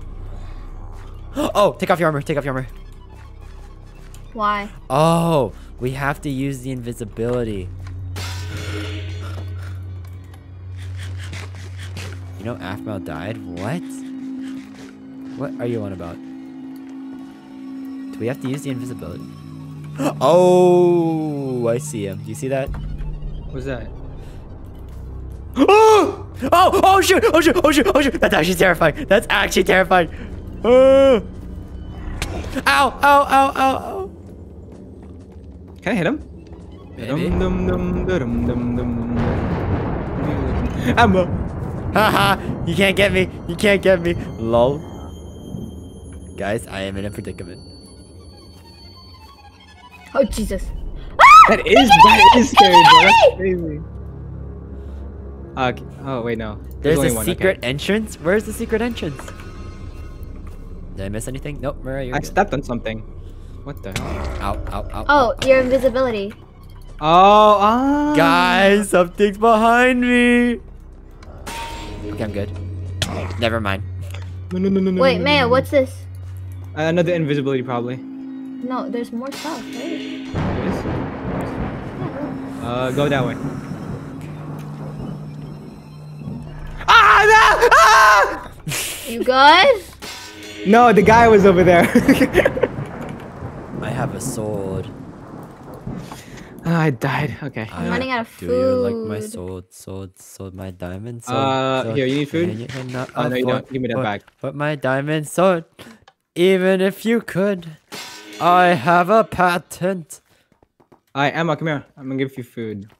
Oh, take off your armor. Take off your armor. Why? Oh, we have to use the invisibility. You know Aphmau died? What? What are you on about? Do we have to use the invisibility? Oh, I see him. Do you see that? What's that? Oh! Oh! Oh shoot! Oh shoot! Oh shoot! Oh shoot! That's actually terrifying. That's actually terrifying. Uh. Ow! Ow! Ow! Ow! Ow! Can I hit him? Maybe. Dum, dum, dum, dum, dum, dum, dum. Ammo. Haha! you can't get me. You can't get me. Lol. Guys, I am in a predicament. Oh Jesus! That is that is scary, bro. That's crazy. Okay. Oh wait, no. There's only a one, secret okay. entrance. Where's the secret entrance? Did I miss anything? Nope, Mara, you're I good. stepped on something. What the? hell? Ow, ow, ow. Oh, ow, your invisibility. Oh, ah. ow. Guys, something's behind me. Okay, I'm good. Never mind. No, no, no, no, no. Wait, no, Maya, no, no. what's this? Uh, another invisibility, probably. No, there's more stuff, right? There is? Uh, go that way. Ah! You good? No, the guy was over there. I have a sword. Ah, I died. Okay. I'm running out of food. Do you like my sword, sword, sword, my diamond sword? Uh, sword, here, you need food? and you cannot Oh, no, you afford don't. Give me that but- back. But my diamond sword, even if you could, I have a patent. Alright, Emma, come here. I'm gonna give you food.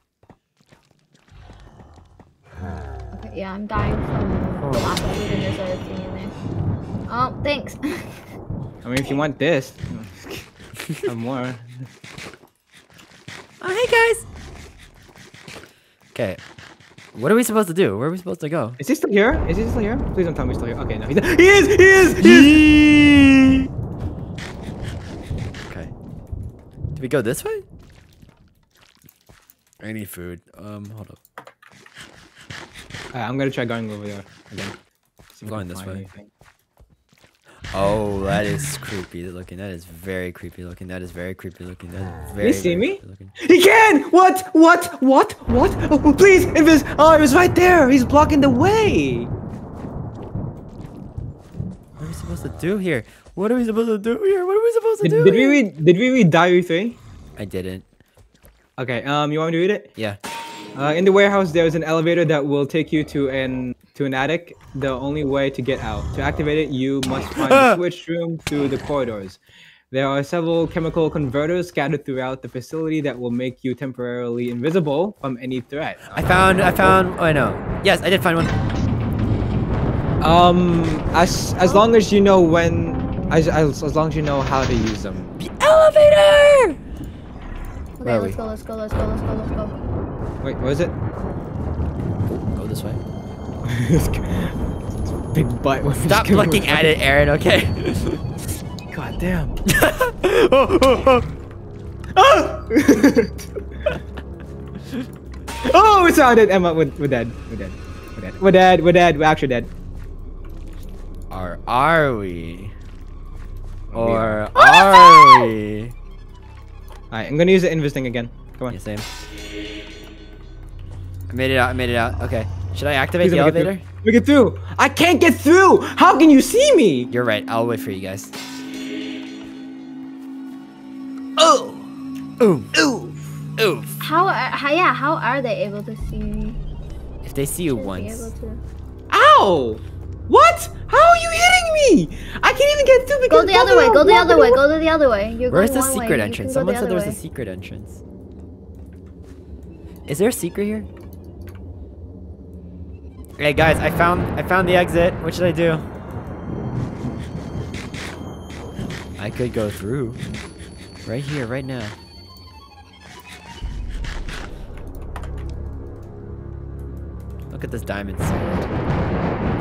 Okay, yeah, I'm dying from the lack of food and there's other thing in there. Oh, thanks. I mean, if you want this, have more. Oh, hey guys. Okay, what are we supposed to do? Where are we supposed to go? Is he still here? Is he still here? Please don't tell me he's still here. Okay, no, he's He is! He is! He is! Okay. Do we go this way? I need food. Um, hold up. Alright, I'm gonna try going over there again. See if I Going this way. anything. Oh, that is creepy looking. That is very creepy looking. That is very creepy looking. That is very. he see me? looking. He can! What? What? What? What? Oh, please! Invis! Oh, it was right there! He's blocking the way! What are we supposed to do here? What are we supposed to do here? What are we supposed to Did, do? did we here? read Did we read Diary 3? I didn't. Okay, um, you want me to read it? Yeah. Uh, in the warehouse, there's an elevator that will take you to an to an attic. The only way to get out. To activate it, you must find the switch room through the corridors. There are several chemical converters scattered throughout the facility that will make you temporarily invisible from any threat. I found. I found. Oh, I know. Yes, I did find one. Um, as as long as you know when, as as, as long as you know how to use them. The elevator. Okay, Where let's go, let's go, let's go, let's go, let's go. Wait, what is it? Oh, go this way. Big butt. Stop looking at it, Aaron. Okay. God damn. oh, oh, oh. oh, we found it. Emma, we're, we're dead. We're dead. We're dead. We're dead. We're dead. We're actually dead. Are are we? Or are we? Oh, Alright, I'm gonna use the invis thing again. Come on. Yeah, same. I made it out. I made it out. Okay. Should I activate Please the let me get elevator? through. Let me get through. I can't get through. How can you see me? You're right. I'll wait for you guys. Oh. Ooh. Ooh. Ooh. How, are, how, yeah, how are they able to see me? If they see you Should once. Ow! What? How are you hitting me? I can't even get through because Go the other way, go the other way, go to the other way. You're Where's going the one way, secret entrance? Someone the said there was other a secret entrance. Is there a secret here? Hey guys, I found I found the exit. What should I do? I could go through. Right here, right now. Look at this diamond sword.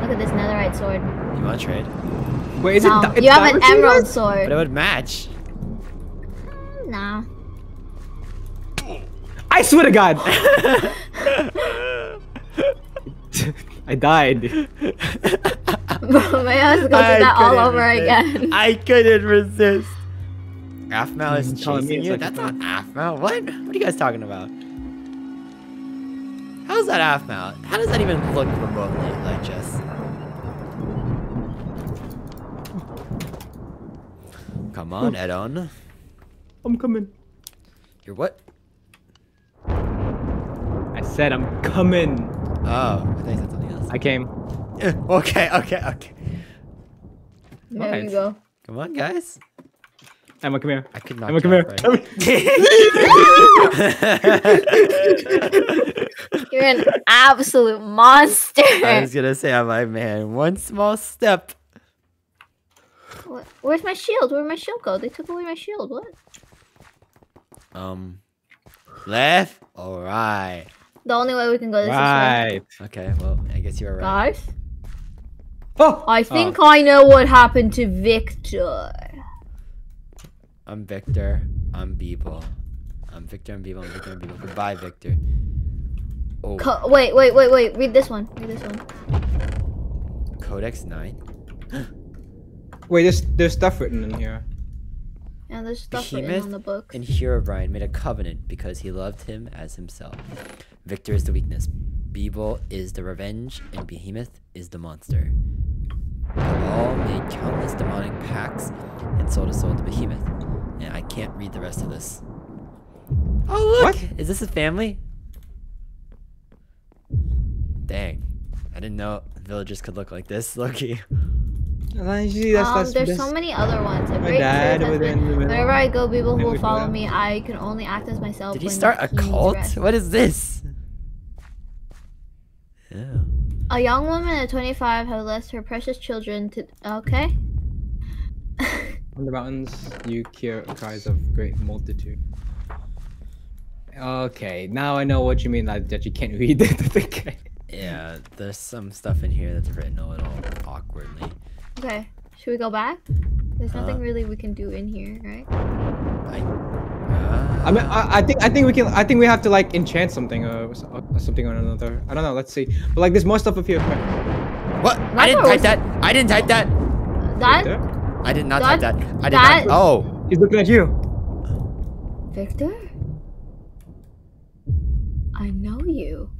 Look at this netherite sword. You want to trade? Wait, is no, it? it's you have an diamond for you emerald guys? But it would match. Mm, nah. I swear to God. I died. Bro, may I have to go that all over resist. again. I couldn't resist. Aphmau is Mm, me chasing you? like That's a- not Aphmau. What? What are you guys talking about? How's that Aphmau? How does that even look remotely like Jess? Come on, Edon. I'm coming. You're what? I said I'm coming. Oh, I thought you said something else. I came. Okay, okay, okay. There Right. you go. Come on, guys. Emma, come here. I could not. Emma, come here. You're an absolute monster. I was gonna say, I'm like, man, one small step. Wh- Where's my shield? Where'd my shield go? They took away my shield. What? Um, left. All right. The only way we can go this Right. Okay. Well, I guess you were way. right. Guys, Oh, I oh. think I know what happened to Victor. I'm Victor. I'm Beeble. I'm Victor and Beeble. I'm Victor and Beeble. Goodbye, Victor. Oh, Co- wait, wait, wait, wait. Read this one. Read this one. Codex Nine. Wait, there's there's stuff written in here. Yeah, there's stuff written Behemoth on the books. and Herobrine made a covenant because he loved him as himself. Victor is the weakness. Beeble is the revenge, and Behemoth is the monster. They all made countless demonic pacts and sold a soul to Behemoth. And I can't read the rest of this. Oh look! What? Is this a family? Dang. I didn't know villagers could look like this, Loki. That's- um, that's- there's that's- so many other ones. A My dad truth has was been, in the middle. whenever I go, people who will follow me, I can only act as myself. Did he when start a cult? rest. What is this? Yeah. A young woman at 25 has left her precious children to. Okay. On the mountains, you hear cries of great multitude. Okay, now I know what you mean that, that you can't read the thing. Yeah, there's some stuff in here that's written a little awkwardly. Okay. Should we go back? There's Uh, nothing really we can do in here, right? I, uh, I mean, I, I think I think we can. I think we have to like enchant something uh, or, or uh, something or another. I don't know. Let's see. But like, there's more stuff up here. What? My I didn't type that. I didn't type that. That There. I did not That- type that. I did that- not. Oh, He's looking at you. Victor? I know you.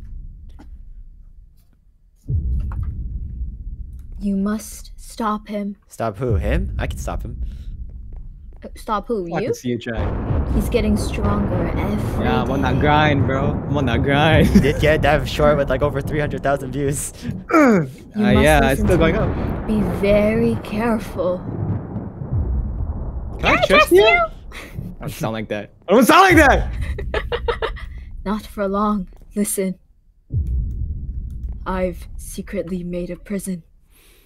You must stop him. stop who? Him? I can stop him. Stop who? I You? can see you try. He's getting stronger every Yeah, I'm on that grind, bro. I'm on that grind. Did get that short with like over 300,000 views. uh, must yeah, it's listen still to going up. Be very careful. Can I trust you? I don't sound like that. I don't sound like that. Not for long. Listen. I've secretly made a prison.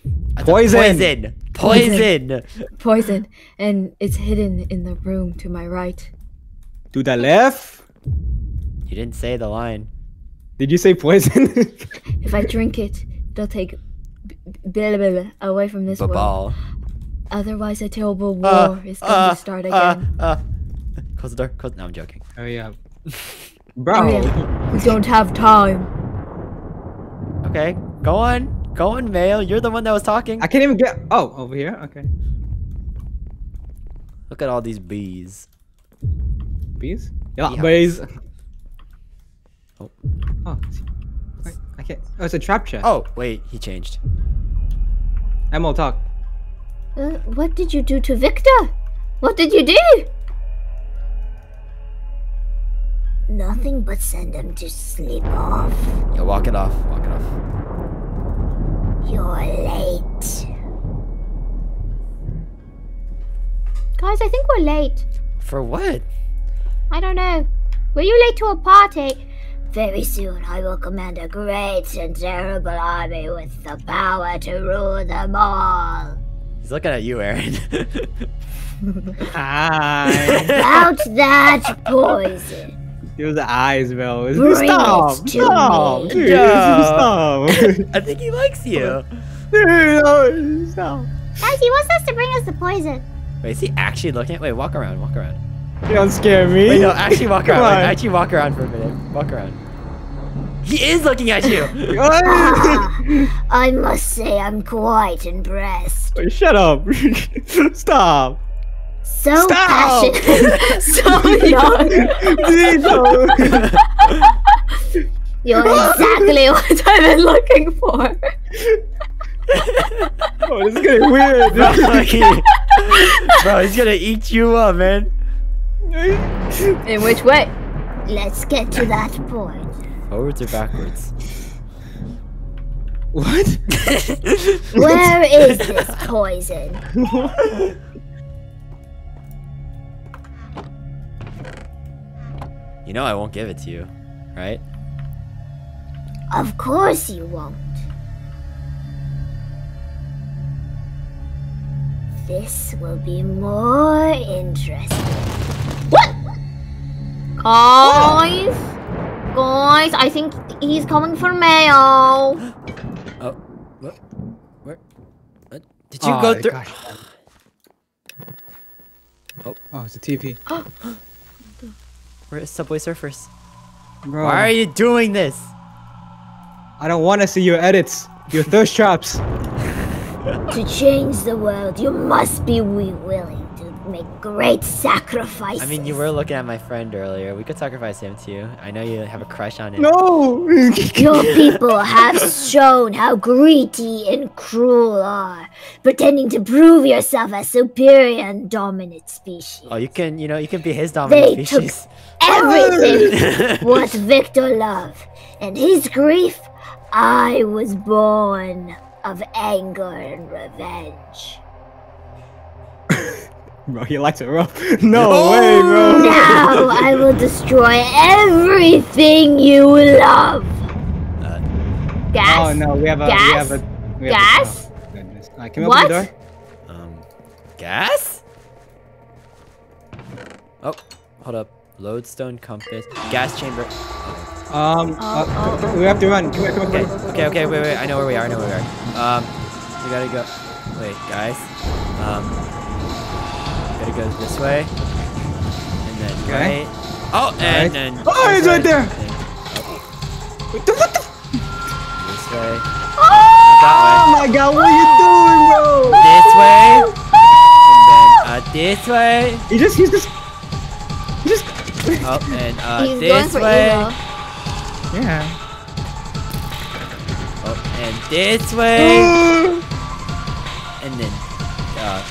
That's a Poison. Poison. Poison. Poison. And it's hidden in the room to my right. To the left. You didn't say the line. Did you say poison? If I drink it, it'll take b- blah, blah, blah, away from this world. Otherwise, a terrible war Uh, is going uh, to start uh, again. uh. Close the door. Close. No, I'm joking. oh yeah. Oh, Bro. yeah. We don't have time. Okay, go on. Go on, Mail. You're the one that was talking. I can't even get. Oh, over here. Okay. Look at all these bees. Bees. Yeah, Beehives. bees. Oh. Oh. Wait, I can't. Oh, it's a trap chest. Oh, wait. He changed. Emil, talk. Uh, what did you do to Victor? What did you do? Nothing but send him to sleep off. Yeah, walk it off. Walk it off. You're late. Guys, I think we're late. For what? I don't know. Were you late to a party? Very soon I will command a great and terrible army with the power to rule them all. He's looking at you, Aaron. Hi. About that poison. Use the eyes, bro. Bring stop. it Stop. Dude, No. stop. I think he likes you. Dude, no, stop. Guys, he wants us to bring us the poison. Wait, is he actually looking at? Wait, walk around. Walk around. You don't scare me. Wait, no, actually walk around. Wait, actually walk around for a minute. Walk around. He is looking at you. Ah, I must say I'm quite impressed. Shut up. Stop. So Stop! passionate, so young. Vito! You're exactly what I've been looking for. oh, this is getting weird. Bro, bro, he's gonna eat you up, man. In which way? Let's get to that point. Forwards or backwards? what? Where is this poison? You know I won't give it to you, right? Of course you won't. This will be more interesting. What? Guys? Guys, I think he's coming for Mayo. Oh, what? Where? What? Did you Oh, go through? gosh. Oh. Oh, it's a TV. We're Subway Surfers. Bro, Why are you doing this? I don't want to see your edits. Your thirst traps. To change the world, you must be wi- willing to make great sacrifices. I mean, you were looking at my friend earlier. We could sacrifice him too. I know you have a crush on him. No! Your people have shown how greedy and cruel are, pretending to prove yourself as superior and dominant species. Oh, you can, you know, you can be his dominant They took species. everything what Victor loved, and his grief, I was born of anger and revenge. bro, he likes it rough. No way, bro. Now I will destroy everything you love. Uh, Gas? Oh no, we have a. Gas? We have a. We have Gas? A, oh, goodness. Alright, can we What? open the door? um, gas? Oh, hold up. Lodestone compass, gas chamber. Um, Oh, uh, oh, we have to run. Come here, come here, Okay, come here. okay, okay. Wait, wait. I know where we are. I know where we are. Um, we gotta go. Wait, guys. Um, gotta this way, and then Okay. right. Oh, and Right. then. Oh, this he's right there. and What the, what the? This way. Oh That my god, what are you doing, bro? This way. And then uh, this way. He just, he's just, he just. Oh, and uh, He's going this for way. evil. Yeah. Oh, and this way. And then uh,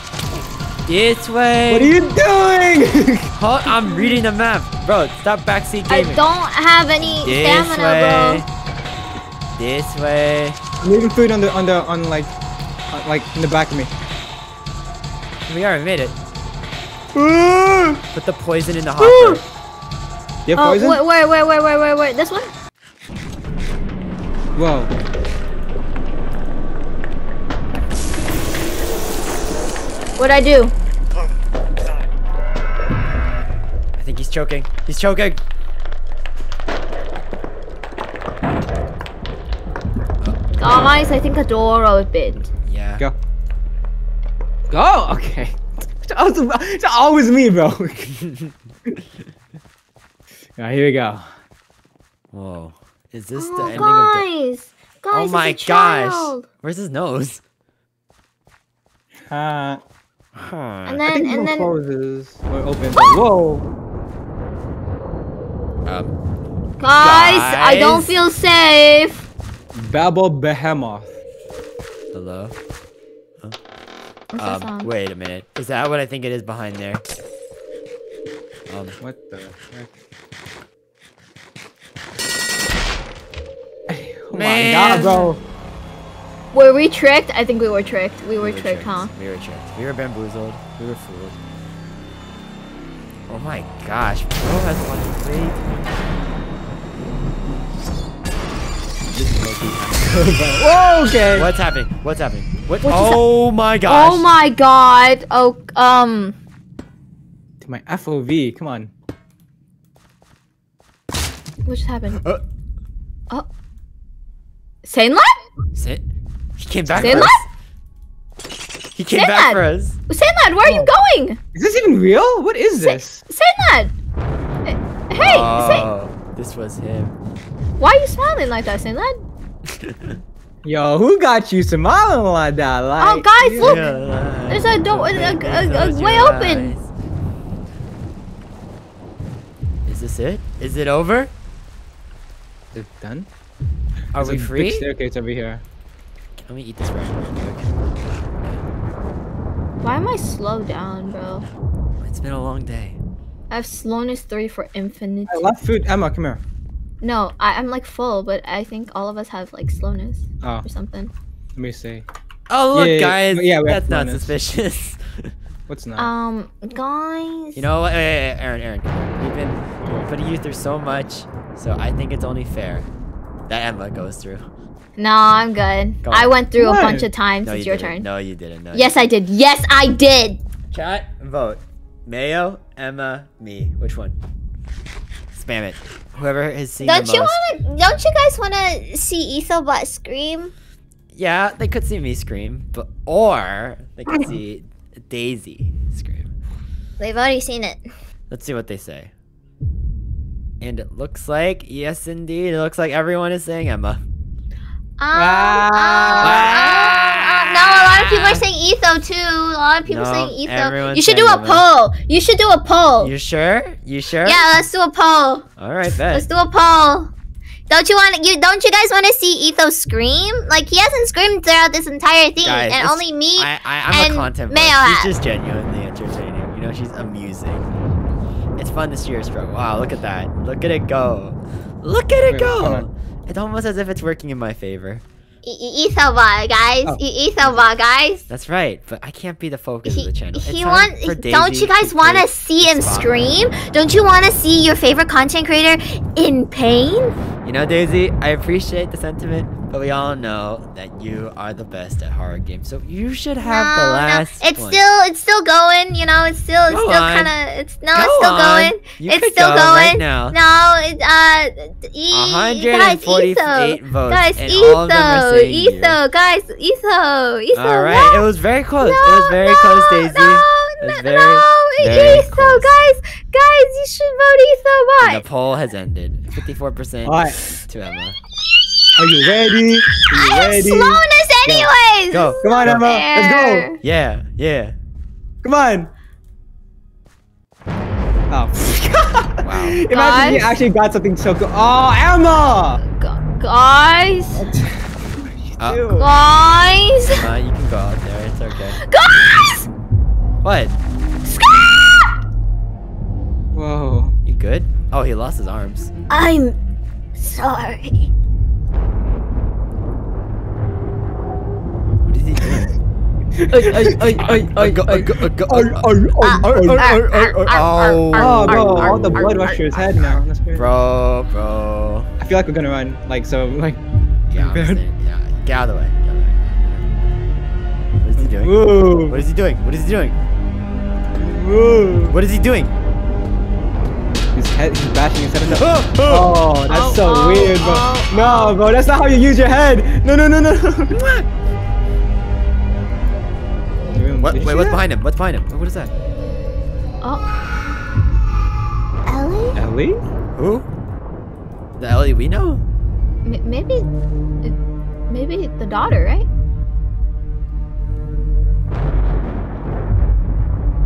this way. what are you doing? Hold, I'm reading the map, bro. Stop backseat gaming. I don't have any This stamina, way. bro. This way. Leaving food on the, on the, on like, uh, like in the back of me. We already made it. Put the poison in the hopper. have Oh, poison? wait, wait, wait, wait, wait, wait, wait. This one? Whoa. What'd I do? Think he's choking. He's choking. Guys, I think a door opened. Yeah. Go. Go. Okay. It's always, it's always me, bro. Alright, here we go. Whoa. Is this the Oh, ending of the? guys! Guys, Oh it's my a gosh. child. Where's his nose? Uh, Huh. And I then, think and one then, closes or opens. Whoa. Um. guys, I don't feel safe. Babel Behemoth. Hello. What's Um. sound? Wait a minute. Is that what I think it is behind there? Um. What the heck? Oh Man. my god, bro. Were we tricked? I think we were tricked. We were we tricked, huh? We were tricked. We were bamboozled. We were fooled. Oh my gosh. Bro has a bunch of great. This low-key kinda- Whoa, okay. What's happening? What's happening? What? What just oh my gosh. Oh my god. Oh, um. To my FOV, come on. What just happened? Uh, Oh. Sainlad? Sit. He came back Say for that? us. He came back for us. Senad, where are you oh. going? Is this even real? What is this? Sandlad! Eh, hey, oh, This was him. Why are you smiling like that, Sandlad? Yo, who got you smiling like that? Like, oh, guys, look! There's a door, a, a, a, a way open. Eyes. Is this it? Is it over? Done. Are There's we free? Big staircase over here. Let me eat this right. Why am I slow down, bro? It's been a long day. I have slowness three for infinite. I left food. Emma, come here. No, I, I'm like full, but I think all of us have like slowness Oh, or something. let me see. Oh look, Yeah, yeah, guys. yeah, we have that's not suspicious. What's not? Um, guys. you know what? Hey, hey, hey, Aaron, Aaron, we've been putting you through so much, so I think it's only fair that Emma goes through. No, I'm good. Go I went through a bunch of times. No, it's you your didn't. turn. No, you didn't. No, Yes, you I did. Yes, I did. Chat, vote. Mayo, Emma, me. Which one? Spam it. Whoever has seen Don't the you most. want to? Don't you guys want to see Ethobot scream? Yeah, they could see me scream, but or they could see Daisy scream. They've already seen it. Let's see what they say. And it looks like, yes, indeed, it looks like everyone is saying Emma. Um, um, um, um, no, a lot of people are saying Etho too. A lot of people No, saying Etho. You should do a Emma. poll. You should do a poll. You sure? You sure? Yeah, let's do a poll. All right, then Let's do a poll. Don't you want you? Don't you guys want to see Etho scream? Like he hasn't screamed throughout this entire thing, Guys, and only me. I, I, I'm and a content Mayo buff. She's just genuinely entertaining. You know, she's amusing. It's fun to see her struggle. Wow, look at that. Look at it go. Look at it Wait, go. It's almost as if it's working in my favor. Ethobot, guys. Oh. Guys. That's right, but I can't be the focus He, of the channel. he It's time want. for Don't you guys want to see him spotlight. scream? Don't you want to see your favorite content creator in pain? You know, Daisy, I appreciate the sentiment, but we all know that you are the best at horror games, so you should have no, the last no. It's one. still, it's still going. You know, it's still, it's Go still kind of, it's no, Go it's still on. going. You it's still go going right now. No, it's uh, e- guys, 148 Etho, votes, guys, and all of them are Etho, you. Etho, guys, Etho, Etho. All right, no. it was very close. It was very close, Daisy. No, It very, no, very Etho, close. guys, guys, you should vote Etho. And Why? the poll has ended. 54% to Emma. Are you ready? Are you I have slowness anyways. Go. Come on, Go. Emma. Let's go. Yeah, yeah. Come on. Oh. Wow. Imagine you actually got something so good. Oh, Emma! Gu- guys, Uh, Ew. guys, uh, you can go out there. It's okay. guys. What? Scott! Whoa. You good? Oh, he lost his arms. I'm sorry. What is he doing? Oh, Oh, bro, all the blood rushed to his head now. That's crazy. Bro, bro. I feel like we're gonna run. Like, so, like. Yeah, I'm Prepared? saying- yeah. Get out of the way. Get out of the way. What is he doing? Whoa. What is he doing? What is he doing? Whoa. What is he doing? His head, he's bashing his head in the. Oh oh. oh, oh, that's Oh, so oh, weird, bro. oh, no, bro, that's not how you use your head. No, no, no, no. What? Wait, what's that? behind him? What's behind him? What is that? Oh. Ellie? Ellie? Who? The Ellie we know? M- maybe, uh, maybe the daughter, right?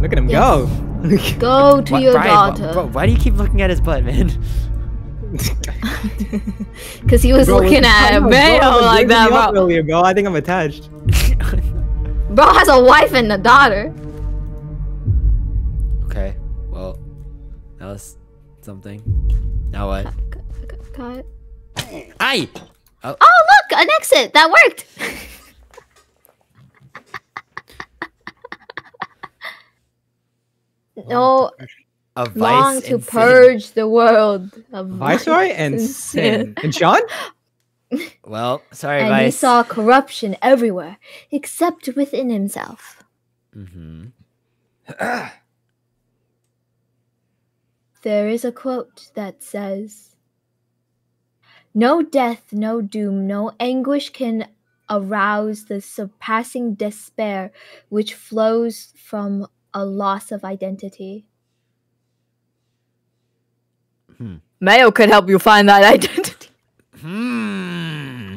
Look at him Yes. go. Go to Why- your Brian, daughter. Bro, why do you keep looking at his butt, man? Because he was Bro, looking at know, Mayo bro, like that, bro. Earlier, bro. I think I'm attached. Bro has a wife and a daughter. okay, well, that was something. Now what? Cut. Aye! Oh. oh, look, an exit. That worked. No, A vice long to and sin. purge the world of Viceroy vice and sin. And Sean? Well, sorry, And he saw corruption everywhere, except within himself. Mm-hmm. There is a quote that says, No death, no doom, no anguish can arouse the surpassing despair which flows from a loss of identity. Hmm. Mayo could help you find that identity. Hmm.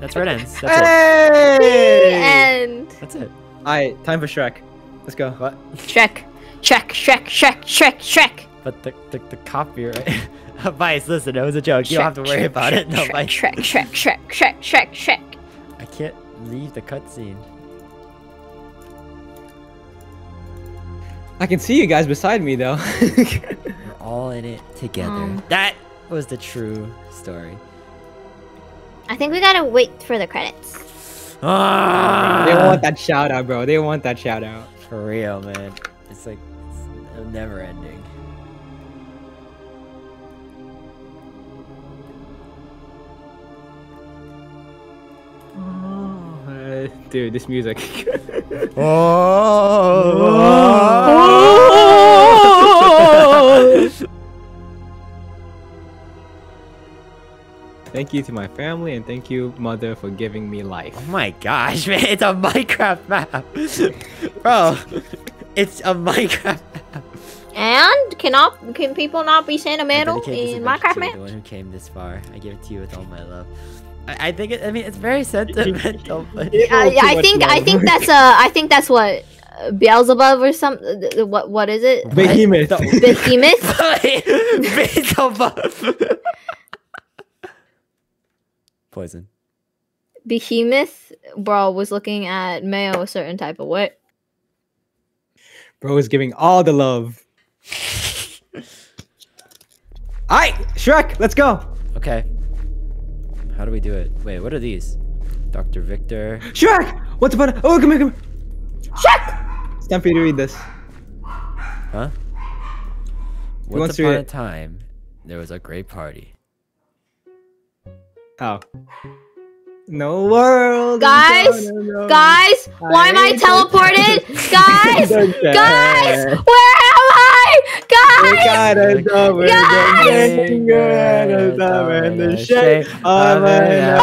That's where it ends. That's it. Hey! and That's it. Alright, time for Shrek. Let's go. What? Shrek, Shrek, Shrek, Shrek, Shrek, Shrek. but the the, the copyright. Vice, listen, it was a joke. You don't have to worry about it. No, Shrek, Vice. Shrek, Shrek, Shrek, Shrek, Shrek, Shrek. I can't leave the cutscene. I can see you guys beside me though. We're all in it together. Um. that was the true story. I think we gotta wait for the credits. Ah, they want that shout out, bro. They want that shout out. for real, man. It's like it's never ending. Uh, dude, this music. Oh. thank you to my family and thank you, mother, for giving me life. Oh my gosh, man, it's a Minecraft map. Bro, it's a Minecraft map. And cannot can people not be sentimental I dedicate this in adventure Minecraft to man? The one who came this far. I give it to you with all my love. I, I think it, I mean it's very sentimental, but I, I think I think that's uh I think that's what uh, Beelzebub or some what what is it? Behemoth. Behemoth. Beelzebub. Poison. Behemoth, bro, was looking at Mayo a certain type of way. Bro is giving all the love. Alright, Shrek, let's go. Okay. How do we do it? Wait, what are these? Dr. Victor. Shrek! What's about Oh, come here, come here. Shrek! It's time for you to read this. Huh? Once upon a it? time, there was a great party. Oh. No world. Guys. Guys, why am I teleported? Guys, guys, where am I? We Guys, got a double Guys! finger a thumb and the shape of an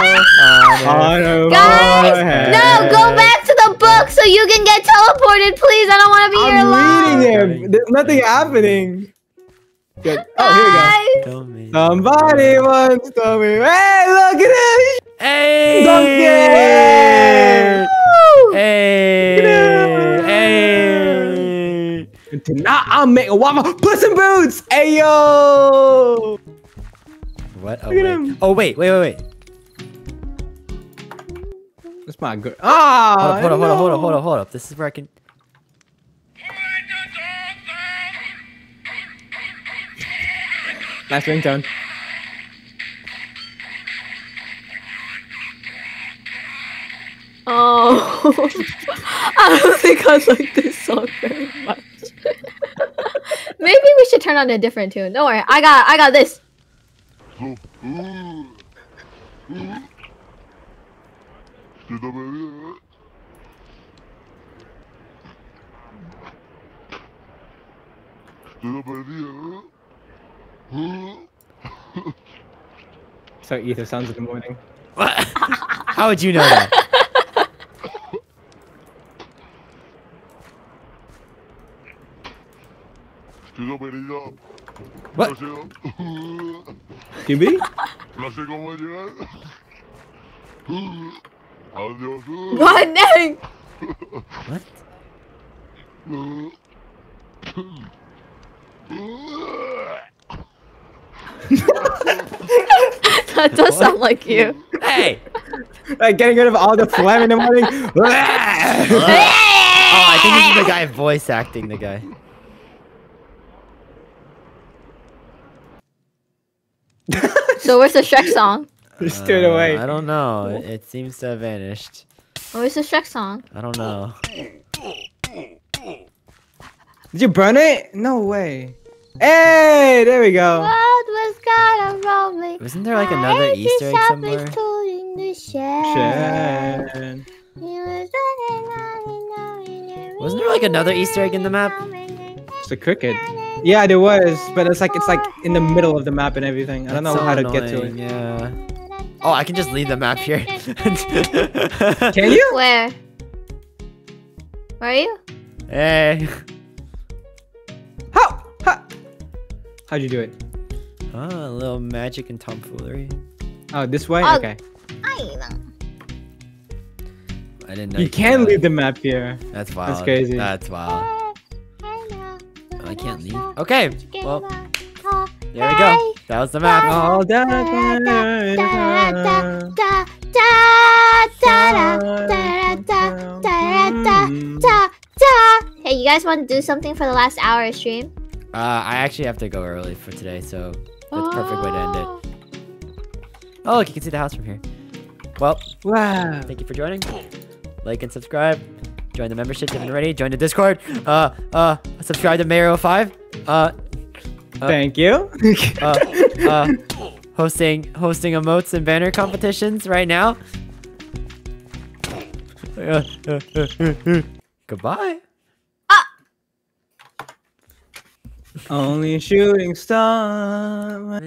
guys, no, go back to the book so you can get teleported, please. I don't want to be here I'm reading it. There's nothing happening. Good. Oh, here we go. Guys. Somebody once told me, hey, look at this. Hey! Woo! Hey! Hey! And tonight I'll make a waffle. Puss in Boots. Ayo! What? Oh Look at wait. him. oh wait, wait, wait, wait. That's my good. Ah. Hold up, hold up, hold up, hold up, hold up, hold up. This is where I can. Nice ringtone. Oh, I don't think I like this song very much. Maybe we should turn on a different tune. Don't worry, I got, I got this. So Ether sounds in the morning. What? How would you know that? What? QB? No sé cómo llegar. Adiós. What name? What? That does sound like you. Hey! Like getting rid of all the phlegm in the morning. Oh, I think this is the guy voice acting the guy. So where's the Shrek song? Just threw it away. Uh, I don't know. It, it seems to have vanished. Where's the Shrek song? I don't know. Did you burn it? No way. Hey, there we go. World was gonna roll me. Wasn't there like another Easter egg somewhere? Shen. Wasn't there like another Easter egg in the map? It's a cricket. Yeah, there was, but it's like it's like in the middle of the map and everything. I don't know so how to get to it. Yeah. Oh, I can just leave the map here. Can you? Where? Where are you? Hey. How? How? How'd you do it? Oh, a little magic and tomfoolery. Oh, this way? Oh. Okay. I didn't know You could can leave the map here. That's wild. That's crazy. That's wild. I can't leave. Okay, well, there we go. That was the map. All done. Hey, you guys want to do something for the last hour of stream? Uh, I actually have to go early for today, so that's perfect way to end it. Oh, look, you can see the house from here. Well, wow. thank you for joining. Like and subscribe. Join the membership if you haven't already. Join the Discord. Uh, uh, subscribe to Mario5. Uh, Thank you. uh, uh, hosting hosting emotes and banner competitions right now. Uh, uh, uh, uh, uh. Goodbye. Only shooting star.